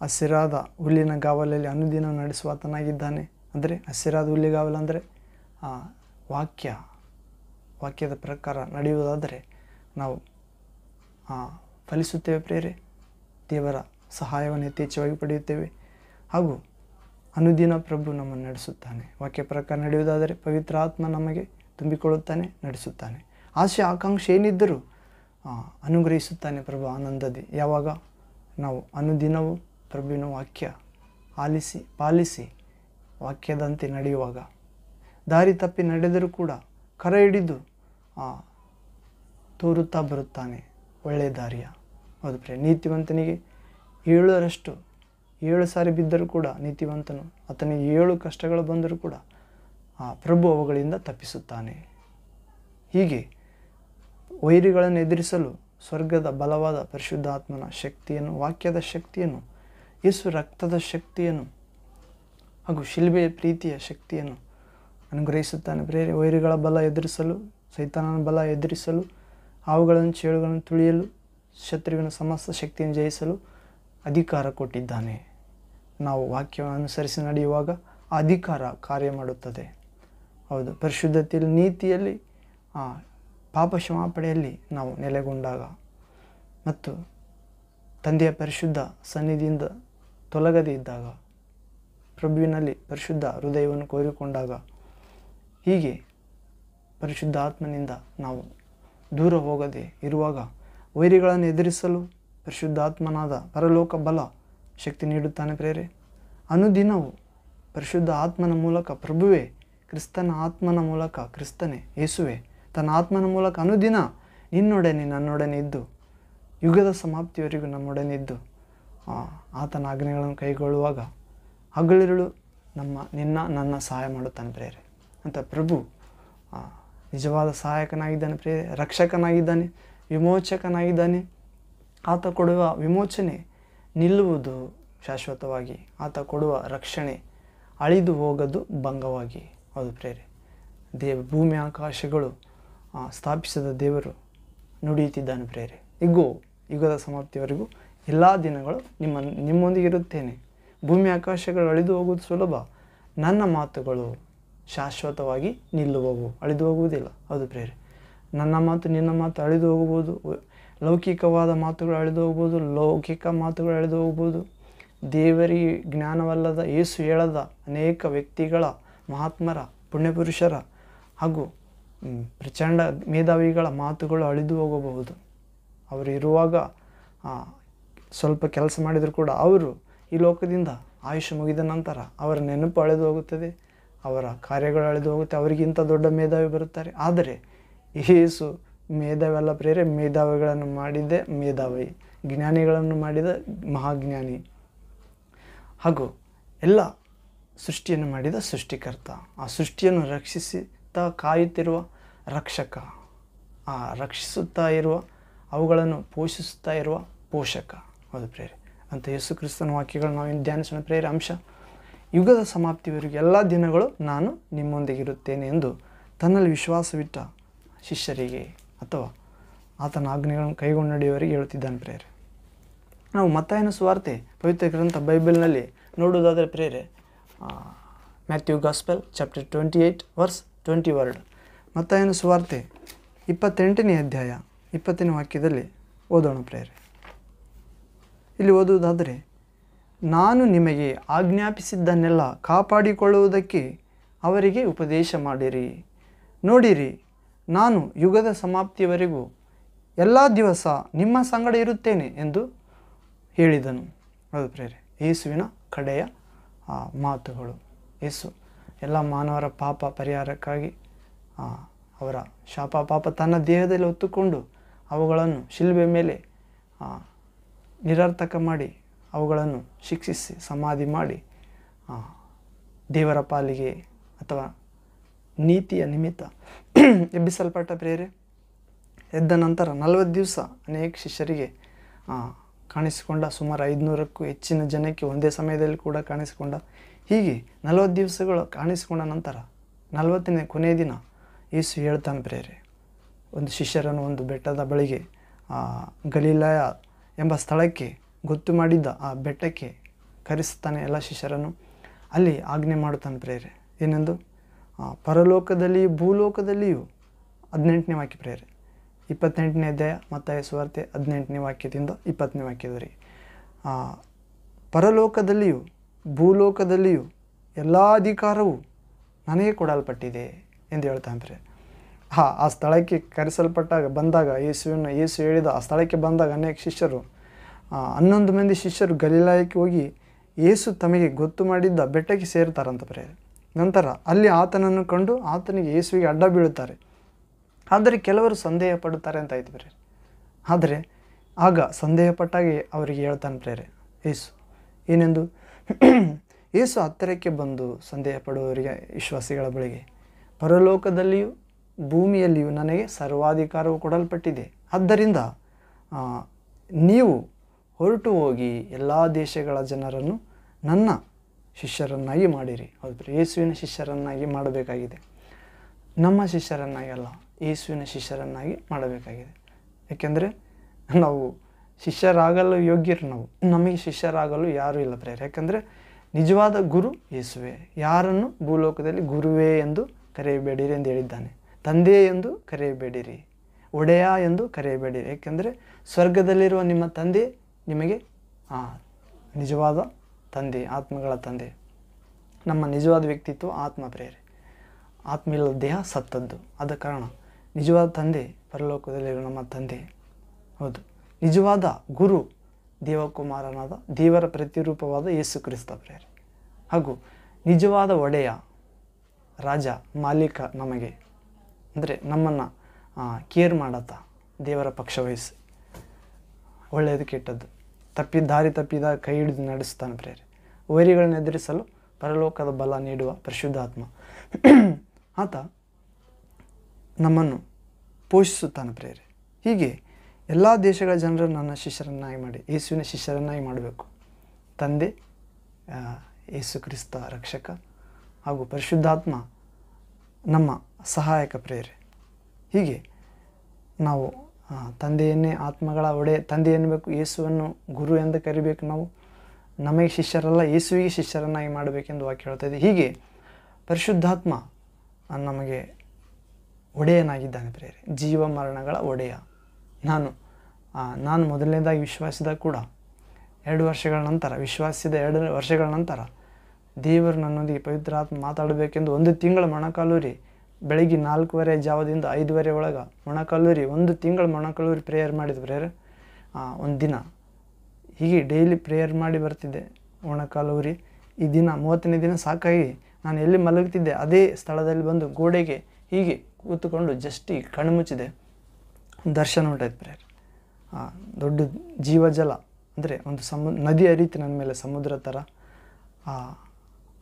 ಹಸಿರಾದ ಹುಲ್ಲಿನ ಗಾವಲಲ್ಲಿ ಅನುದಿನ ನಡೆಸುವಾತನಾಗಿದ್ದಾನೆ ಅಂದರೆ ಹಸಿರಾದ ಹುಲ್ಲಿಗಾವಲು ಅಂದರೆ ಆ, ವಾಕ್ಯ ವಾಕ್ಯದ ಪ್ರಕಾರ ನಡೆಯುವುದಾದರೆ ನಾವು ಫಲಿಸುತ್ತೇವೆ ಪ್ರೇರೆ ದೇವರ ಸಹಾಯವನ್ನು ಯಥೇಚ್ಛವಾಗಿ ಪಡೆಯುತ್ತೇವೆ. ಹಾಗೂ ಅನುದಿನ ಪ್ರಭು ನಮ್ಮನ್ನು ನಡೆಸುತ್ತಾನೆ. ವಾಕ್ಯ ಪ್ರಕಾರ ನಡೆಯುವುದಾದರೆ ಪವಿತ್ರ ಆತ್ಮ ನಮಗೆ ತುಂಬಿಕೊಳ್ಳುತ್ತಾನೆ, ನಡೆಸುತ್ತಾನೆ. ಆಸೆ, ಆಕಾಂಕ್ಷೆ ಏನಿದ್ದರೂ ಅನುಗ್ರಹಿಸುತ್ತಾನೆ ಪ್ರಭು ಆನಂದದಿ. ಯಾವಾಗ? ನಾವು ಅನುದಿನವೂ ಪ್ರಭುವಿನ ವಾಕ್ಯ ಆಲಿಸಿ, ಪಾಲಿಸಿ ವಾಕ್ಯದಂತೆ ನಡೆಯುವಾಗ. ದಾರಿ ತಪ್ಪಿ ನಡೆದರೂ ಕೂಡ ಕರ ಹಿಡಿದು ತೋರುತ್ತಾ ಬರುತ್ತಾನೆ ಒಳ್ಳೆಯ ದಾರಿಯ. ಹೌದು ಪ್ರಿಯ, ನೀತಿವಂತನಿಗೆ ಏಳರಷ್ಟು, ಏಳು ಸಾರಿ ಬಿದ್ದರೂ ಕೂಡ ನೀತಿವಂತನು ಆತನಿಗೆ ಏಳು ಕಷ್ಟಗಳು ಬಂದರೂ ಕೂಡ ಆ ಪ್ರಭು ಅವುಗಳಿಂದ ತಪ್ಪಿಸುತ್ತಾನೆ. ಹೀಗೆ ವೈರಿಗಳನ್ನು ಎದುರಿಸಲು ಸ್ವರ್ಗದ ಬಲವಾದ ಪರಿಶುದ್ಧಾತ್ಮನ ಶಕ್ತಿಯನ್ನು, ವಾಕ್ಯದ ಶಕ್ತಿಯನ್ನು, ಯೇಸು ರಕ್ತದ ಶಕ್ತಿಯನ್ನು ಹಾಗೂ ಶಿಲ್ಬೆಯ ಪ್ರೀತಿಯ ಶಕ್ತಿಯನ್ನು ಅನುಗ್ರಹಿಸುತ್ತಾನೆ. ಬೇರೆ ವೈರಿಗಳ ಬಲ ಎದುರಿಸಲು, ಸೈತಾನನ ಬಲ ಎದುರಿಸಲು, ಹಾವುಗಳನ್ನು, ಚೇಳುಗಳನ್ನು ತುಳಿಯಲು ಶತ್ರುವಿನ ಸಮಸ್ತ ಶಕ್ತಿಯನ್ನು ಜಯಿಸಲು ಅಧಿಕಾರ ಕೊಟ್ಟಿದ್ದಾನೆ. ನಾವು ವಾಕ್ಯವನ್ನು ಅನುಸರಿಸಿ ನಡೆಯುವಾಗ ಅಧಿಕಾರ ಕಾರ್ಯ ಮಾಡುತ್ತದೆ. ಹೌದು ಪರಿಶುದ್ಧತೆಯಲ್ಲಿ ನೀತಿಯಲ್ಲಿ ಆ, ಪಾಪ ಕ್ಷಮಾಪಣೆಯಲ್ಲಿ ನಾವು ನೆಲೆಗೊಂಡಾಗ ಮತ್ತು ತಂದೆಯ ಪರಿಶುದ್ಧ ಸನ್ನಿಧಿಯಿಂದ ತೊಲಗದೇ ಇದ್ದಾಗ ಪ್ರಭುವಿನಲ್ಲಿ ಪರಿಶುದ್ಧ ಹೃದಯವನ್ನು ಕೋರಿಕೊಂಡಾಗ ಹೀಗೆ ಪರಿಶುದ್ಧ ಆತ್ಮನಿಂದ ನಾವು ದೂರ ಹೋಗದೆ ಇರುವಾಗ ವೈರಿಗಳನ್ನು ಎದುರಿಸಲು ಪರಿಶುದ್ಧ ಆತ್ಮನಾದ ಪರಲೋಕ ಬಲ ಶಕ್ತಿ ನೀಡುತ್ತಾನೆ ಪ್ರೇರೆ. ಅನುದಿನವು ಪರಿಶುದ್ಧ ಆತ್ಮನ ಮೂಲಕ ಪ್ರಭುವೇ, ಕ್ರಿಸ್ತನ ಆತ್ಮನ ಮೂಲಕ ಕ್ರಿಸ್ತನೇ ಯೇಸುವೆ. ತನ್ನ ಆತ್ಮನ ಮೂಲಕ ಅನುದಿನ ನಿನ್ನೊಡನೆ ನನ್ನೊಡನೆ ಇದ್ದು, ಯುಗದ ಸಮಾಪ್ತಿಯವರೆಗೂ ನಮ್ಮೊಡನೆ ಇದ್ದು ಆತನ ಆಜ್ಞೆಗಳನ್ನು ಕೈಗೊಳ್ಳುವಾಗ ಹಗಲಿರುಳು ನಮ್ಮ, ನಿನ್ನ, ನನ್ನ ಸಹಾಯ ಮಾಡುತ್ತಾನೆ ಪ್ರೇರೆ. ಅಂತ ಪ್ರಭು ನಿಜವಾದ ಸಹಾಯಕನಾಗಿದ್ದಾನೆ ಪ್ರೇರೆ, ರಕ್ಷಕನಾಗಿದ್ದಾನೆ. ವಿಮೋಚಕನಾಗಿದ್ದಾನೆ. ಆತ ಕೊಡುವ ವಿಮೋಚನೆ ನಿಲ್ಲುವುದು ಶಾಶ್ವತವಾಗಿ. ಆತ ಕೊಡುವ ರಕ್ಷಣೆ ಅಳಿದು ಹೋಗದು ಭಂಗವಾಗಿ. ಹೌದು ಪ್ರೇರೆ. ದೇವ, ಭೂಮಿ, ಆಕಾಶಗಳು ಸ್ಥಾಪಿಸಿದ ದೇವರು ನುಡಿಯುತ್ತಿದ್ದಾನೆ ಪ್ರೇರೆ. ಇಗೋ, ಯುಗದ ಸಮಾಪ್ತಿಯವರೆಗೂ ಎಲ್ಲ ದಿನಗಳು ನಿಮ್ಮ, ನಿಮ್ಮೊಂದಿಗೆ ಇರುತ್ತೇನೆ. ಭೂಮಿ, ಆಕಾಶಗಳು ಅಳಿದು ಹೋಗುವುದು ಸುಲಭ. ನನ್ನ ಮಾತುಗಳು ಶಾಶ್ವತವಾಗಿ ನಿಲ್ಲುವವು. ಅಳಿದು ಹೋಗುವುದಿಲ್ಲ. ಹೌದು ಪ್ರೇರೆ. ನನ್ನ ಮಾತು ನಿನ್ನ ಮಾತು ಅಳಿದು ಹೋಗ್ಬೋದು ಲೌಕಿಕವಾದ ಮಾತುಗಳು ಅಳಿದು ಹೋಗ್ಬೋದು ಲೌಕಿಕ ಮಾತುಗಳು ಅಳಿದು ಹೋಗ್ಬೋದು ದೇವರಿಗೆ ಜ್ಞಾನವಲ್ಲದ ಏಸು ಹೇಳದ ಅನೇಕ ವ್ಯಕ್ತಿಗಳ, ಮಹಾತ್ಮರ, ಪುಣ್ಯಪುರುಷರ ಹಾಗೂ ಪ್ರಚಂಡ ಮೇಧಾವಿಗಳ ಮಾತುಗಳು ಅಳಿದು ಹೋಗಬಹುದು. ಅವರು ಇರುವಾಗ ಸ್ವಲ್ಪ ಕೆಲಸ ಮಾಡಿದರೂ ಕೂಡ ಅವರು ಈ ಲೋಕದಿಂದ ಆಯುಷ್ ಮುಗಿದ ನಂತರ ಅವರ ನೆನಪು ಅಳೆದು ಹೋಗುತ್ತದೆ. ಅವರ ಕಾರ್ಯಗಳು ಅಳೆದು ಹೋಗುತ್ತೆ. ಅವರಿಗಿಂತ ದೊಡ್ಡ ಮೇಧಾವಿ ಬರುತ್ತಾರೆ. ಆದರೆ ಯೇಸು ಮೇಧಾವೆಲ್ಲ ಪ್ರೇರೆ ಮೇಧಾವಿಗಳನ್ನು ಮಾಡಿದ್ದೆ ಮೇಧಾವಿ. ಜ್ಞಾನಿಗಳನ್ನು ಮಾಡಿದ ಮಹಾಜ್ಞಾನಿ. ಹಾಗೂ ಎಲ್ಲ ಸೃಷ್ಟಿಯನ್ನು ಮಾಡಿದ ಸೃಷ್ಟಿಕರ್ತ. ಆ ಸೃಷ್ಟಿಯನ್ನು ರಕ್ಷಿಸುತ್ತಾ ಕಾಯುತ್ತಿರುವ ರಕ್ಷಕ. ಆ ರಕ್ಷಿಸುತ್ತಾ ಇರುವ, ಅವುಗಳನ್ನು ಪೋಷಿಸುತ್ತಾ ಇರುವ ಪೋಷಕ. ಹೌದು ಪ್ರೇರೆ ಅಂತ ಯೇಸು ಕ್ರಿಸ್ತನ ವಾಕ್ಯಗಳು ನಾವು ಧ್ಯಾನಿಸೋಣ ಪ್ರೇರೆ ಅಂಶ, ಯುಗದ ಸಮಾಪ್ತಿವರೆಗೆ ಎಲ್ಲ ದಿನಗಳು ನಾನು ನಿಮ್ಮೊಂದಿಗಿರುತ್ತೇನೆ ಎಂದು ತನ್ನಲ್ಲಿ ವಿಶ್ವಾಸವಿಟ್ಟ ಶಿಷ್ಯರಿಗೆ ಅಥವಾ ಆತನ ಆಜ್ಞೆಗಳನ್ನು ಕೈಗೊಂಡು ನಡೆಯುವವರಿಗೆ ಹೇಳುತ್ತಿದ್ದಾನೆ ಪ್ರೇರೆ ನಾವು ಮತ್ತಾಯನ ಸುವಾರ್ತೆ, ಪವಿತ್ರ ಗ್ರಂಥ ಬೈಬಲ್ನಲ್ಲಿ ನೋಡುವುದಾದರೆ ಪ್ರೇರೆ Matthew gospel, chapter twenty eight verse twenty word. ಮತ್ತಾಯನ ಸುವಾರ್ತೆ ಇಪ್ಪತ್ತೆಂಟನೇ ಅಧ್ಯಾಯ, ಇಪ್ಪತ್ತನೇ ವಾಕ್ಯದಲ್ಲಿ ಓದೋಣ ಪ್ರೇರೆ ಇಲ್ಲಿ ಓದುವುದಾದರೆ, ನಾನು ನಿಮಗೆ ಆಜ್ಞಾಪಿಸಿದ್ದನ್ನೆಲ್ಲ ಕಾಪಾಡಿಕೊಳ್ಳುವುದಕ್ಕೆ ಅವರಿಗೆ ಉಪದೇಶ ಮಾಡಿರಿ. ನೋಡಿರಿ ನಾನು ಯುಗದ ಸಮಾಪ್ತಿಯವರೆಗೂ ಎಲ್ಲ ದಿವಸ ನಿಮ್ಮ ಸಂಗಡ ಇರುತ್ತೇನೆ ಎಂದು ಹೇಳಿದನು. ಅದು ಪ್ರೇರೆ ಯೇಸುವಿನ ಕಡೆಯ ಆ, ಮಾತುಗಳು. ಯೇಸು ಎಲ್ಲ ಮಾನವರ ಪಾಪ ಪರಿಹಾರಕ್ಕಾಗಿ ಅವರ ಶಾಪ ಪಾಪ ತನ್ನ ದೇಹದಲ್ಲಿ ಹೊತ್ತುಕೊಂಡು ಅವುಗಳನ್ನು ಶಿಲ್ಬೆ ಮೇಲೆ ನಿರರ್ಥಕ ಮಾಡಿ ಅವುಗಳನ್ನು ಶಿಕ್ಷಿಸಿ ಸಮಾಧಿ ಮಾಡಿ ದೇವರ ಪಾಲಿಗೆ ಅಥವಾ ನೀತಿಯ ನಿಮಿತ್ತ ಎಬ್ಬಿಸಲ್ಪಟ್ಟ ಪ್ರೇರೆ, ಎದ್ದ ನಂತರ ನಲವತ್ತು ದಿವಸ ಅನೇಕ ಶಿಷ್ಯರಿಗೆ ಕಾಣಿಸಿಕೊಂಡ ಸುಮಾರು ಐದುನೂರಕ್ಕೂ ಹೆಚ್ಚಿನ ಜನಕ್ಕೆ ಒಂದೇ ಸಮಯದಲ್ಲಿ ಕೂಡ ಕಾಣಿಸಿಕೊಂಡ. ಹೀಗೆ ನಲವತ್ತು ದಿವಸಗಳು ಕಾಣಿಸಿಕೊಂಡ ನಂತರ ನಲವತ್ತನೇ ಕೊನೆಯ ದಿನ ಯೇಸು ಹೇಳ್ತಾನೆ ಪ್ರೇರೆ, ಒಂದು ಶಿಷ್ಯರನ್ನು ಒಂದು ಬೆಟ್ಟದ ಬಳಿಗೆ ಗಲೀಲಾಯ ಎಂಬ ಸ್ಥಳಕ್ಕೆ ಗೊತ್ತು ಮಾಡಿದ್ದ ಆ ಬೆಟ್ಟಕ್ಕೆ ಕರೆಸ್ತಾನೆ ಎಲ್ಲ ಶಿಷ್ಯರನ್ನು. ಅಲ್ಲಿ ಆಜ್ಞೆ ಮಾಡುತ್ತಾನೆ ಪ್ರೇರೆ, ಏನೆಂದು? ಆ, ಪರಲೋಕದಲ್ಲಿಯೂ ಭೂಲೋಕದಲ್ಲಿಯೂ ಹದಿನೆಂಟನೇ ವಾಕ್ಯ ಪ್ರೇರೆ ಇಪ್ಪತ್ತೆಂಟನೇ ಅಧ್ಯಾಯ ಮತ್ತು ಸುವಾರ್ತೆ ಹದಿನೆಂಟನೇ ವಾಕ್ಯದಿಂದ ಇಪ್ಪತ್ತನೇ ವಾಕ್ಯದವರೆಗೆ. ಪರಲೋಕದಲ್ಲಿಯೂ ಭೂಲೋಕದಲ್ಲಿಯೂ ಎಲ್ಲ ಅಧಿಕಾರವೂ ನನಗೆ ಕೊಡಲ್ಪಟ್ಟಿದೆ ಎಂದು ಹೇಳ್ತಾನೆ ಹಾ ಆ ಸ್ಥಳಕ್ಕೆ ಕರೆಸಲ್ಪಟ್ಟಾಗ ಬಂದಾಗ ಯೇಸುವಿನ ಯೇಸು ಹೇಳಿದ ಆ ಸ್ಥಳಕ್ಕೆ ಬಂದಾಗ ಅನೇಕ ಶಿಷ್ಯರು ಹನ್ನೊಂದು ಮಂದಿ ಶಿಷ್ಯರು ಗಲೀಲಾಯಕ್ಕೆ ಹೋಗಿ ಯೇಸು ತಮಗೆ ಗೊತ್ತು ಮಾಡಿದ್ದ ಬೆಟ್ಟಕ್ಕೆ ಸೇರ್ತಾರಂತ ಪ್ರೇರೆ ನಂತರ ಅಲ್ಲಿ ಆತನನ್ನು ಕಂಡು ಆತನಿಗೆ ಯೇಸುವಿಗೆ ಅಡ್ಡ ಬೀಳುತ್ತಾರೆ. ಆದರೆ ಕೆಲವರು ಸಂದೇಹ ಪಡುತ್ತಾರೆ ಅಂತ ಆಯ್ತು ಬೇರೆ ಆದರೆ ಆಗ ಸಂದೇಹ ಪಟ್ಟಾಗೆ ಅವರಿಗೆ ಹೇಳ್ತಾನೆ ಪ್ರೇರೆ ಯೇಸು ಏನೆಂದು? ಯೇಸು ಹತ್ತಿರಕ್ಕೆ ಬಂದು ಸಂದೇಹ ಪಡುವವರಿಗೆ ವಿಶ್ವಾಸಿಗಳ ಬಳಿಗೆ, ಪರಲೋಕದಲ್ಲಿಯೂ ಭೂಮಿಯಲ್ಲಿಯೂ ನನಗೆ ಸರ್ವಾಧಿಕಾರವು ಕೊಡಲ್ಪಟ್ಟಿದೆ. ಆದ್ದರಿಂದ ನೀವು ಹೊರಟು ಹೋಗಿ ಎಲ್ಲ ದೇಶಗಳ ಜನರನ್ನು ನನ್ನ ಶಿಷ್ಯರನ್ನಾಗಿ ಮಾಡಿರಿ. ಹೌದು ಯೇಸುವಿನ ಶಿಷ್ಯರನ್ನಾಗಿ ಮಾಡಬೇಕಾಗಿದೆ. ನಮ್ಮ ಶಿಷ್ಯರನ್ನಾಗಿ ಅಲ್ಲ, ಯೇಸುವಿನ ಶಿಷ್ಯರನ್ನಾಗಿ ಮಾಡಬೇಕಾಗಿದೆ. ಏಕೆಂದರೆ ನಾವು ಶಿಷ್ಯರಾಗಲು ಯೋಗ್ಯರು ನಾವು. ನಮಗೆ ಶಿಷ್ಯರಾಗಲು ಯಾರೂ ಇಲ್ಲ ಪ್ರೇರೆ ಯಾಕಂದರೆ ನಿಜವಾದ ಗುರು ಯೇಸುವೆ. ಯಾರನ್ನು ಭೂಲೋಕದಲ್ಲಿ ಗುರುವೇ ಎಂದು ಕರೆಯಬೇಡಿರಿ ಎಂದು ಹೇಳಿದ್ದಾನೆ. ತಂದೆ ಎಂದು ಕರೆಯಬೇಡಿರಿ. ಒಡೆಯ ಎಂದು ಕರೆಯಬೇಡಿರಿ. ಏಕೆಂದರೆ ಸ್ವರ್ಗದಲ್ಲಿರುವ ನಿಮ್ಮ ತಂದೆ ನಿಮಗೆ ನಿಜವಾದ ತಂದೆ, ಆತ್ಮಗಳ ತಂದೆ. ನಮ್ಮ ನಿಜವಾದ ವ್ಯಕ್ತಿತ್ವ ಆತ್ಮ ಪ್ರೇರೆ. ಆತ್ಮ ಇಲ್ಲದ ದೇಹ ಸತ್ತದ್ದು. ಆದ ಕಾರಣ ನಿಜವಾದ ತಂದೆ ಪರಲೋಕದಲ್ಲಿರೋ ನಮ್ಮ ತಂದೆ. ಹೌದು. ನಿಜವಾದ ಗುರು ದೇವಕುಮಾರನಾದ ದೇವರ ಪ್ರತಿರೂಪವಾದ ಯೇಸು ಕ್ರಿಸ್ತ ಪ್ರೇರೆ. ಹಾಗೂ ನಿಜವಾದ ಒಡೆಯ ರಾಜ, ಮಾಲೀಕ ನಮಗೆ. ಅಂದರೆ ನಮ್ಮನ್ನು ಕೇರ್ ಮಾಡತ್ತ ದೇವರ ಪಕ್ಷ ವಹಿಸಿ. ಒಳ್ಳೆಯದು, ಕೆಟ್ಟದ್ದು. ತಪ್ಪಿ ದಾರಿ ತಪ್ಪಿದ ಕೈ ಹಿಡಿದು ನಡೆಸ್ತಾನೆ ಪ್ರೇರೆ. ವೈರಿಗಳನ್ನು ಎದುರಿಸಲು ಪರಲೋಕದ ಬಲ ನೀಡುವ ಪರಿಶುದ್ಧಾತ್ಮ. ಆತ ನಮ್ಮನ್ನು ಪೋಷಿಸುತ್ತಾನೆ ಪ್ರೇರಿ. ಹೀಗೆ ಎಲ್ಲ ದೇಶಗಳ ಜನರನ್ನು ನನ್ನ ಶಿಷ್ಯರನ್ನಾಗಿ ಮಾಡಿ, ಯೇಸುವಿನ ಶಿಷ್ಯರನ್ನಾಗಿ ಮಾಡಬೇಕು. ತಂದೆ ಯೇಸು ಕ್ರಿಸ್ತ ರಕ್ಷಕ ಹಾಗೂ ಪರಿಶುದ್ಧಾತ್ಮ ನಮ್ಮ ಸಹಾಯಕ ಪ್ರೇರೆ. ಹೀಗೆ ನಾವು ತಂದೆಯನ್ನೇ ಆತ್ಮಗಳ ಒಡೆ, ತಂದೆ ಎನ್ನಬೇಕು ಯೇಸುವನ್ನು ಗುರು ಎಂದು ಕರಿಬೇಕು ನಾವು. ನಮಗೆ ಶಿಷ್ಯರಲ್ಲ, ಯೇಸುವಿಗೆ ಶಿಷ್ಯರನ್ನಾಗಿ ಮಾಡಬೇಕೆಂದು ವಾಕ್ಯ ಹೇಳ್ತಾ ಇದೆ. ಹೀಗೆ ಪರಿಶುದ್ಧಾತ್ಮ ನಮಗೆ ಒಡೆಯನಾಗಿದ್ದಾನೆ ಪ್ರೇರೆ ಜೀವ ಮರಣಗಳ ಒಡೆಯ. ನಾನು ನಾನು ಮೊದಲನೇದಾಗಿ ವಿಶ್ವಾಸಿದ ಕೂಡ ಎರಡು ವರ್ಷಗಳ ನಂತರ, ವಿಶ್ವಾಸಿದ ಎರಡು ವರ್ಷಗಳ ನಂತರ ದೇವರು ನನ್ನೊಂದಿಗೆ ಪವಿತ್ರ ಆತ್ಮ ಮಾತಾಡಬೇಕೆಂದು ಒಂದು ತಿಂಗಳ ಮೊಣಕಾಲೂರಿ ಬೆಳಗ್ಗೆ ನಾಲ್ಕೂವರೆ, ಜಾವದಿಂದ ಐದುವರೆ ಒಳಗೆ ಮೊಣಕಾಲೂರಿ ಒಂದು ತಿಂಗಳು ಮೊಣಕಾಲೂರಿ ಪ್ರೇಯರ್ ಮಾಡಿದ ಪ್ರೇಯರ್ ಒಂದು ದಿನ. ಹೀಗೆ ಡೈಲಿ ಪ್ರೇಯರ್ ಮಾಡಿ ಬರ್ತಿದ್ದೆ ಮೊಣಕಾಲೂರಿ ಈ ದಿನ, ಮೂವತ್ತನೇ ದಿನ ಸಾಕಾಗಿ ನಾನು ಎಲ್ಲಿ ಮಲಗುತ್ತಿದ್ದೆ ಅದೇ ಸ್ಥಳದಲ್ಲಿ ಬಂದು ಗೋಡೆಗೆ ಹೀಗೆ ಕೂತುಕೊಂಡು ಜಸ್ಟ್ ಈ ಕಣ್ಣು ಮುಚ್ಚಿದೆ. ದರ್ಶನ ಉಂಟಾಯ್ತು ಪ್ರೇಯರ್ ದೊಡ್ಡ ಜೀವಜಲ, ಅಂದರೆ ಒಂದು ಸಮು ನದಿ ಅರಿತು ನನ್ನ ಮೇಲೆ ಸಮುದ್ರ ಥರ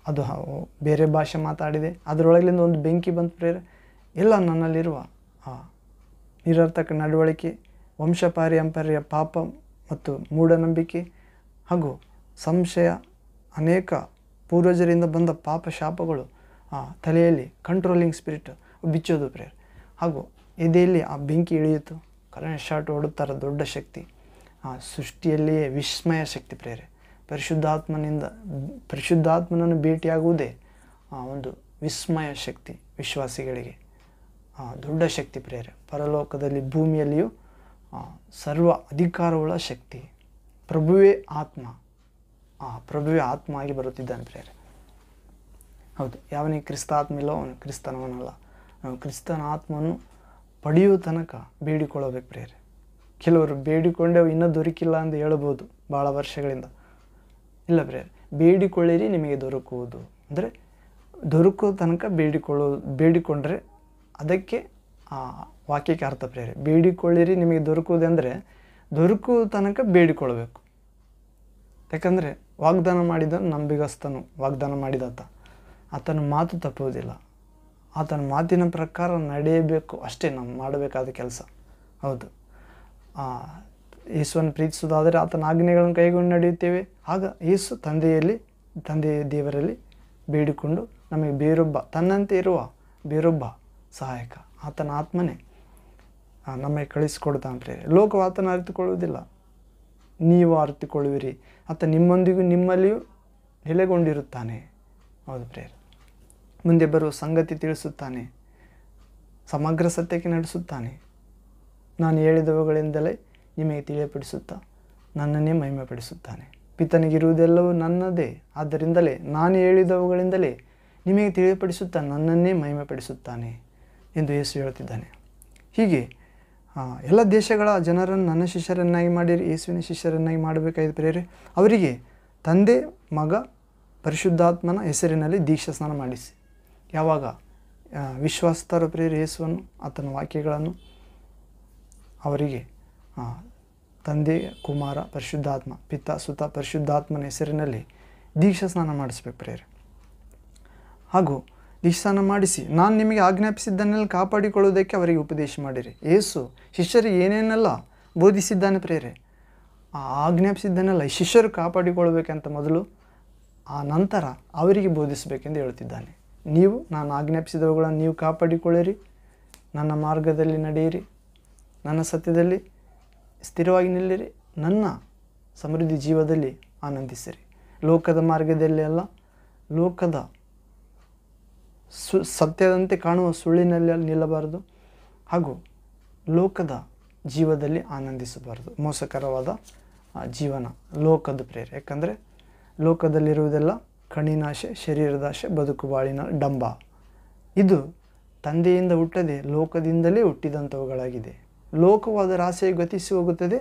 ಅದು ಬೇರೆ ಭಾಷೆ ಮಾತಾಡಿದೆ. ಅದರೊಳಗಿಂದ ಒಂದು ಬೆಂಕಿ ಬಂತು ಪ್ರೇರೆ ಎಲ್ಲ ನನ್ನಲ್ಲಿರುವ, ಆ ನಿರರ್ಥಕ ನಡವಳಿಕೆ ವಂಶಪಾರಿಯಂಪರ್ಯ ಪಾಪ ಮತ್ತು ಮೂಢನಂಬಿಕೆ ಹಾಗೂ ಸಂಶಯ ಅನೇಕ ಪೂರ್ವಜರಿಂದ ಬಂದ ಪಾಪ ಶಾಪಗಳು, ಆ, ತಲೆಯಲ್ಲಿ ಕಂಟ್ರೋಲಿಂಗ್ ಸ್ಪಿರಿಟ್ ಬಿಚ್ಚೋದು ಪ್ರೇರೆ ಹಾಗೂ ಎದೆಯಲ್ಲಿ ಆ ಬೆಂಕಿ ಇಳಿಯಿತು ಕರೆಂಟ್ ಶಾಟ್ ಓಡುತ್ತಾರ ದೊಡ್ಡ ಶಕ್ತಿ. ಆ, ಸೃಷ್ಟಿಯಲ್ಲಿಯೇ ವಿಸ್ಮಯ ಶಕ್ತಿ ಪ್ರೇರೆ ಪರಿಶುದ್ಧಾತ್ಮನಿಂದ, ಪರಿಶುದ್ಧಾತ್ಮನನ್ನು ಭೇಟಿಯಾಗುವುದೇ ಆ ಒಂದು ವಿಸ್ಮಯ ಶಕ್ತಿ ವಿಶ್ವಾಸಿಗಳಿಗೆ. ದೊಡ್ಡ ಶಕ್ತಿ ಪ್ರೇರೆ ಪರಲೋಕದಲ್ಲಿ ಭೂಮಿಯಲ್ಲಿಯೂ ಸರ್ವ ಅಧಿಕಾರವುಳ್ಳ ಶಕ್ತಿ, ಪ್ರಭುವೇ ಆತ್ಮ, ಆ ಪ್ರಭುವೇ ಆತ್ಮ ಆಗಿ ಬರುತ್ತಿದ್ದಾನೆ ಪ್ರೇರೆ ಹೌದು ಯಾವನಿಗೆ ಕ್ರಿಸ್ತ ಆತ್ಮ ಇಲ್ಲೋ ಅವನು ಕ್ರಿಸ್ತನವನಲ್ಲ, ನಾವು ಕ್ರಿಸ್ತನ ಆತ್ಮವನ್ನು ಪಡೆಯುವ ತನಕ ಬೇಡಿಕೊಳ್ಳಬೇಕು ಪ್ರೇರೆ ಕೆಲವರು ಬೇಡಿಕೊಂಡೆ ಇನ್ನೂ ದೊರಕಿಲ್ಲ ಅಂತ ಹೇಳ್ಬೋದು ಭಾಳ ವರ್ಷಗಳಿಂದ. ಇಲ್ಲ ಬೇಡಿಕೊಳ್ಳಿರಿ, ನಿಮಗೆ ದೊರಕುವುದು. ಅಂದರೆ ದೊರಕುವ ತನಕ ಬೇಡಿಕೊಳ್ಳೋ, ಬೇಡಿಕೊಂಡ್ರೆ ಅದಕ್ಕೆ ಆ ವಾಕ್ಯಕ್ಕೆ ಅರ್ಥ ಪ್ರೇರೆ ಬೇಡಿಕೊಳ್ಳಿರಿ, ನಿಮಗೆ ದೊರಕುವುದೆಂದರೆ ದೊರಕುವ ತನಕ ಬೇಡಿಕೊಳ್ಬೇಕು ಯಾಕಂದರೆ ವಾಗ್ದಾನ ಮಾಡಿದ ನಂಬಿಗಸ್ತನು, ವಾಗ್ದಾನ ಮಾಡಿದಾತ ಆತನ ಮಾತು ತಪ್ಪುವುದಿಲ್ಲ. ಆತನ ಮಾತಿನ ಪ್ರಕಾರ ನಡೆಯಬೇಕು. ಅಷ್ಟೇ, ನಾವು ಮಾಡಬೇಕಾದ ಕೆಲಸ. ಹೌದು. ಯೇಸುವನ್ನು ಪ್ರೀತಿಸುವುದಾದರೆ ಆತನ ಆಜ್ಞೆಗಳನ್ನು ಕೈಗೊಂಡು ನಡೆಯುತ್ತೇವೆ. ಆಗ ಯೇಸು ತಂದೆಯಲ್ಲಿ, ತಂದೆಯ ದೇವರಲ್ಲಿ ಬೇಡಿಕೊಂಡು ನಮಗೆ ಬೇರೊಬ್ಬ, ತನ್ನಂತೆ ಇರುವ ಬೇರೊಬ್ಬ ಸಹಾಯಕ, ಆತನ ಆತ್ಮನೇ ನಮಗೆ ಕಳಿಸಿಕೊಡ್ತಾನೆ ಪ್ರೇರೆ ಲೋಕವು ಆತನ ಅರಿತುಕೊಳ್ಳುವುದಿಲ್ಲ. ನೀವು ಅರಿತುಕೊಳ್ಳುವಿರಿ. ಆತ ನಿಮ್ಮೊಂದಿಗೂ ನಿಮ್ಮಲ್ಲಿಯೂ ನೆಲೆಗೊಂಡಿರುತ್ತಾನೆ. ಹೌದು ಪ್ರೇರೆ ಮುಂದೆ ಬರುವ ಸಂಗತಿ ತಿಳಿಸುತ್ತಾನೆ. ಸಮಗ್ರ ಸತ್ಯಕ್ಕೆ ನಡೆಸುತ್ತಾನೆ. ನಾನು ಹೇಳಿದವುಗಳಿಂದಲೇ ನಿಮಗೆ ತಿಳಿಯಪಡಿಸುತ್ತಾ ನನ್ನನ್ನೇ ಮಹಿಮೆಪಡಿಸುತ್ತಾನೆ. ಪಿತನಿಗಿರುವುದೆಲ್ಲವೂ ನನ್ನದೇ. ಆದ್ದರಿಂದಲೇ ನಾನು ಹೇಳಿದವುಗಳಿಂದಲೇ ನಿಮಗೆ ತಿಳಿಯಪಡಿಸುತ್ತಾ ನನ್ನನ್ನೇ ಮಹಿಮೆಪಡಿಸುತ್ತಾನೆ ಎಂದು ಯೇಸು ಹೇಳುತ್ತಿದ್ದಾನೆ. ಹೀಗೆ ಎಲ್ಲ ದೇಶಗಳ ಜನರನ್ನು ನನ್ನ ಶಿಷ್ಯರನ್ನಾಗಿ ಮಾಡಿರಿ, ಯೇಸುವಿನ ಶಿಷ್ಯರನ್ನಾಗಿ ಮಾಡಬೇಕಾದ ಪ್ರೇರೆ ಅವರಿಗೆ ತಂದೆ, ಮಗ, ಪರಿಶುದ್ಧಾತ್ಮನ ಹೆಸರಿನಲ್ಲಿ ದೀಕ್ಷಾ ಸ್ನಾನ ಮಾಡಿಸಿ. ಯಾವಾಗ ವಿಶ್ವಾಸತರ ಪ್ರೇರೆ ಯೇಸುವನ್ನು, ಆತನ ವಾಕ್ಯಗಳನ್ನು ಅವರಿಗೆ ತಂದೆ, ಕುಮಾರ, ಪರಿಶುದ್ಧಾತ್ಮ ಪಿತ್ತ ಸುತ, ಪರಿಶುದ್ಧಾತ್ಮನ ಹೆಸರಿನಲ್ಲಿ ದೀಕ್ಷಾ ಸ್ನಾನ ಮಾಡಿಸ್ಬೇಕು ಪ್ರೇರೆ ಹಾಗೂ ದೀಕ್ಷಾನ ಮಾಡಿಸಿ, ನಾನು ನಿಮಗೆ ಆಜ್ಞಾಪಿಸಿದ್ದನ್ನೆಲ್ಲ ಕಾಪಾಡಿಕೊಳ್ಳುವುದಕ್ಕೆ ಅವರಿಗೆ ಉಪದೇಶ ಮಾಡಿರಿ. ಏಸು ಶಿಷ್ಯರಿಗೆ ಏನೇನೆಲ್ಲ ಬೋಧಿಸಿದ್ದಾನೆ ಪ್ರೇರೆ ಆ ಆಜ್ಞಾಪಿಸಿದ್ದನ್ನೆಲ್ಲ ಶಿಷ್ಯರು ಕಾಪಾಡಿಕೊಳ್ಬೇಕಂತ ಮೊದಲು ಆ ನಂತರ ಅವರಿಗೆ ಬೋಧಿಸಬೇಕೆಂದು ಹೇಳುತ್ತಿದ್ದಾನೆ. ನೀವು, ನಾನು ಆಜ್ಞಾಪಿಸಿದವುಗಳನ್ನು ನೀವು ಕಾಪಾಡಿಕೊಳ್ಳಿರಿ. ನನ್ನ ಮಾರ್ಗದಲ್ಲಿ ನಡೆಯಿರಿ. ನನ್ನ ಸತ್ಯದಲ್ಲಿ ಸ್ಥಿರವಾಗಿ ನಿಲ್ಲಿರಿ. ನನ್ನ ಸಮೃದ್ಧಿ ಜೀವದಲ್ಲಿ ಆನಂದಿಸಿರಿ. ಲೋಕದ ಮಾರ್ಗದಲ್ಲಿ ಅಲ್ಲ, ಲೋಕದ ಸು, ಸತ್ಯದಂತೆ ಕಾಣುವ ಸುಳ್ಳಿನಲ್ಲಿ ನಿಲ್ಲಬಾರದು ಹಾಗೂ ಲೋಕದ ಜೀವದಲ್ಲಿ ಆನಂದಿಸಬಾರದು. ಮೋಸಕರವಾದ ಜೀವನ ಲೋಕದ ಪ್ರೇರೆ. ಯಾಕಂದರೆ ಲೋಕದಲ್ಲಿರುವುದೆಲ್ಲ ಕಣ್ಣಿನಾಶೆ, ಶರೀರದಾಶೆ, ಬದುಕು ಬಾಳಿನ ಡಂಬ. ಇದು ತಂದೆಯಿಂದ ಹುಟ್ಟದೆ ಲೋಕದಿಂದಲೇ ಹುಟ್ಟಿದಂಥವುಗಳಾಗಿದೆ. ಲೋಕವಾದ ರಾಸೆಯು ಗತಿಸಿ ಹೋಗುತ್ತದೆ.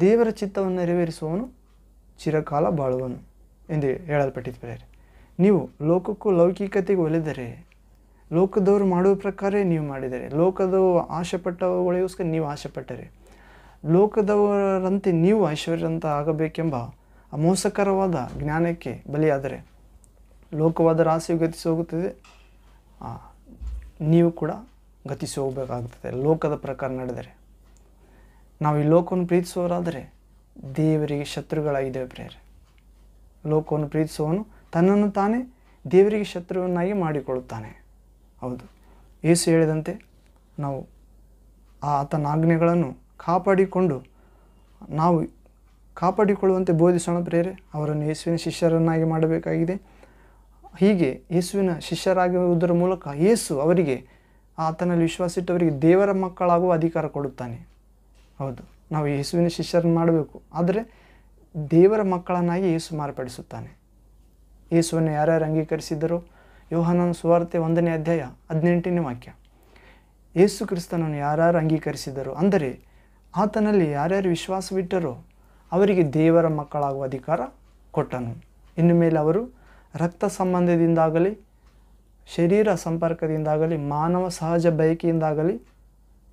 ದೇವರ ಚಿತ್ತವನ್ನು ನೆರವೇರಿಸುವವನು ಚಿರಕಾಲ ಬಾಳುವನು ಎಂದು ಹೇಳಲ್ಪಟ್ಟಿದೆ ಪ್ರೇರೆ ನೀವು ಲೋಕಕ್ಕೂ ಲೌಕಿಕತೆಗೆ ಒಲಿದರೆ, ಲೋಕದವರು ಮಾಡುವ ಪ್ರಕಾರ ನೀವು ಮಾಡಿದರೆ ಲೋಕದವು ಆಶೆಪಟ್ಟವುಗಳಿಗೋಸ್ಕರ ನೀವು ಆಶೆಪಟ್ಟರೆ, ಲೋಕದವರಂತೆ ನೀವು ಐಶ್ವರ್ಯಂತ ಆಗಬೇಕೆಂಬ ಅಮೋಸಕರವಾದ ಮೋಸಕರವಾದ ಜ್ಞಾನಕ್ಕೆ ಬಲಿಯಾದರೆ, ಲೋಕವಾದ ರಾಸೆಯು ಗತಿಸಿ ಹೋಗುತ್ತದೆ. ನೀವು ಕೂಡ ಗತಿಸಿ ಹೋಗಬೇಕಾಗ್ತದೆ ಲೋಕದ ಪ್ರಕಾರ ನಡೆದರೆ. ನಾವು ಈ ಲೋಕವನ್ನು ಪ್ರೀತಿಸುವವರಾದರೆ ದೇವರಿಗೆ ಶತ್ರುಗಳಾಗಿದ್ದೇವೆ ಪ್ರೇರೆ ಲೋಕವನ್ನು ಪ್ರೀತಿಸುವವನು ತನ್ನನ್ನು ತಾನೇ ದೇವರಿಗೆ ಶತ್ರುವನ್ನಾಗಿ ಮಾಡಿಕೊಳ್ಳುತ್ತಾನೆ. ಹೌದು. ಯೇಸು ಹೇಳಿದಂತೆ ನಾವು ಆತನ ಆಜ್ಞೆಗಳನ್ನು ಕಾಪಾಡಿಕೊಂಡು ನಾವು ಕಾಪಾಡಿಕೊಳ್ಳುವಂತೆ ಬೋಧಿಸೋಣ ಪ್ರೇರೆ ಅವರನ್ನು ಯೇಸುವಿನ ಶಿಷ್ಯರನ್ನಾಗಿ ಮಾಡಬೇಕಾಗಿದೆ. ಹೀಗೆ ಯೇಸುವಿನ ಶಿಷ್ಯರಾಗಿರುವುದರ ಮೂಲಕ ಯೇಸು ಅವರಿಗೆ ಆತನಲ್ಲಿ ವಿಶ್ವಾಸ ಇಟ್ಟವರಿಗೆ ದೇವರ ಮಕ್ಕಳಾಗುವ ಅಧಿಕಾರ ಕೊಡುತ್ತಾನೆ. ಹೌದು, ನಾವು ಯೇಸುವಿನ ಶಿಷ್ಯರನ್ನು ಮಾಡಬೇಕು. ಆದರೆ ದೇವರ ಮಕ್ಕಳನ್ನಾಗಿ ಯೇಸು ಮಾರ್ಪಡಿಸುತ್ತಾನೆ. ಯೇಸುವನ್ನು ಯಾರ್ಯಾರು ಅಂಗೀಕರಿಸಿದ್ದರೋ ಯೋಹನನ ಸುವಾರ್ತೆ ಒಂದನೇ ಅಧ್ಯಾಯ ಹದಿನೆಂಟನೇ ವಾಕ್ಯ. ಯೇಸು ಕ್ರಿಸ್ತನನ್ನು ಯಾರ್ಯಾರು ಅಂಗೀಕರಿಸಿದರು, ಅಂದರೆ ಆತನಲ್ಲಿ ಯಾರ್ಯಾರು ವಿಶ್ವಾಸವಿಟ್ಟರೋ, ಅವರಿಗೆ ದೇವರ ಮಕ್ಕಳಾಗುವ ಅಧಿಕಾರ ಕೊಟ್ಟನು. ಇನ್ನು ಮೇಲೆ ಅವರು ರಕ್ತ ಸಂಬಂಧದಿಂದಾಗಲಿ ಶರೀರ ಸಂಪರ್ಕದಿಂದಾಗಲಿ, ಮಾನವ ಸಹಜ ಬಯಕೆಯಿಂದಾಗಲಿ,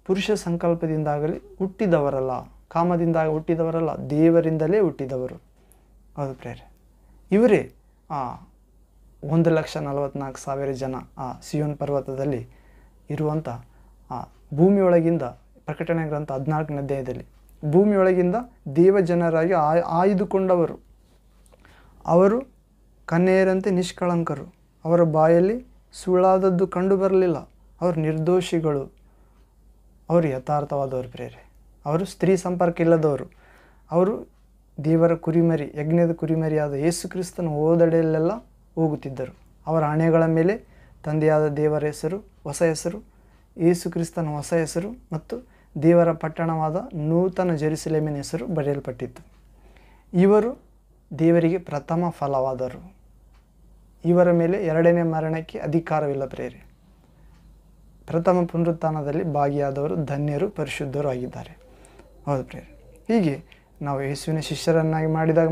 ಪುರುಷ ಸಂಕಲ್ಪದಿಂದಾಗಲಿ ಹುಟ್ಟಿದವರಲ್ಲ. ಕಾಮದಿಂದ ಹುಟ್ಟಿದವರಲ್ಲ, ದೇವರಿಂದಲೇ ಹುಟ್ಟಿದವರು. ಹೌದು ಪ್ರೇರೆ ಇವರೇ ಆ ಒಂದು ಲಕ್ಷ ನಲವತ್ತ್ನಾಲ್ಕು ಸಾವಿರ ಜನ ಆ ಸಿಯೋನ್ ಪರ್ವತದಲ್ಲಿ ಇರುವಂಥ ಆ ಭೂಮಿಯೊಳಗಿಂದ ಪ್ರಕಟಣೆ ಗ್ರಂಥ ಹದಿನಾಲ್ಕನೇ ಅಧ್ಯಾಯದಲ್ಲಿ. ಭೂಮಿಯೊಳಗಿಂದ ದೇವ ಜನರಾಗಿ ಆಯ್ ಆಯ್ದುಕೊಂಡವರು. ಅವರು ಕನ್ನೆಯರಂತೆ ನಿಷ್ಕಳಂಕರು. ಅವರ ಬಾಯಲ್ಲಿ ಸುಳ್ಳಾದದ್ದು ಕಂಡು ಬರಲಿಲ್ಲ. ಅವರು ನಿರ್ದೋಷಿಗಳು, ಅವರು ಯಥಾರ್ಥವಾದವರು ಪ್ರೇರೆ. ಅವರು ಸ್ತ್ರೀ ಸಂಪರ್ಕ ಇಲ್ಲದವರು. ಅವರು ದೇವರ ಕುರಿಮರಿ, ಯಜ್ಞದ ಕುರಿಮರಿಯಾದ ಯೇಸು ಕ್ರಿಸ್ತನ ಓದಡೆಯಲ್ಲೆಲ್ಲ ಹೋಗುತ್ತಿದ್ದರು. ಅವರ ಹಣೆಗಳ ಮೇಲೆ ತಂದೆಯಾದ ದೇವರ ಹೆಸರು, ಹೊಸ ಹೆಸರು, ಯೇಸು ಕ್ರಿಸ್ತನ ಹೊಸ ಹೆಸರು ಮತ್ತು ದೇವರ ಪಟ್ಟಣವಾದ ನೂತನ ಜೆರುಸಲೇಮಿನ ಹೆಸರು ಬರೆಯಲ್ಪಟ್ಟಿತ್ತು. ಇವರು ದೇವರಿಗೆ ಪ್ರಥಮ ಫಲವಾದರು. ಇವರ ಮೇಲೆ ಎರಡನೇ ಮರಣಕ್ಕೆ ಅಧಿಕಾರವಿಲ್ಲ ಪ್ರೇರೆ. ಪ್ರಥಮ ಪುನರುತ್ಥಾನದಲ್ಲಿ ಭಾಗಿಯಾದವರು ಧನ್ಯರು, ಪರಿಶುದ್ಧರು ಆಗಿದ್ದಾರೆ. ಹೌದು ಪ್ರೇರೆ. ಹೀಗೆ ನಾವು ಯೇಸುವಿನ ಶಿಷ್ಯರನ್ನಾಗಿ ಮಾಡಿದಾಗ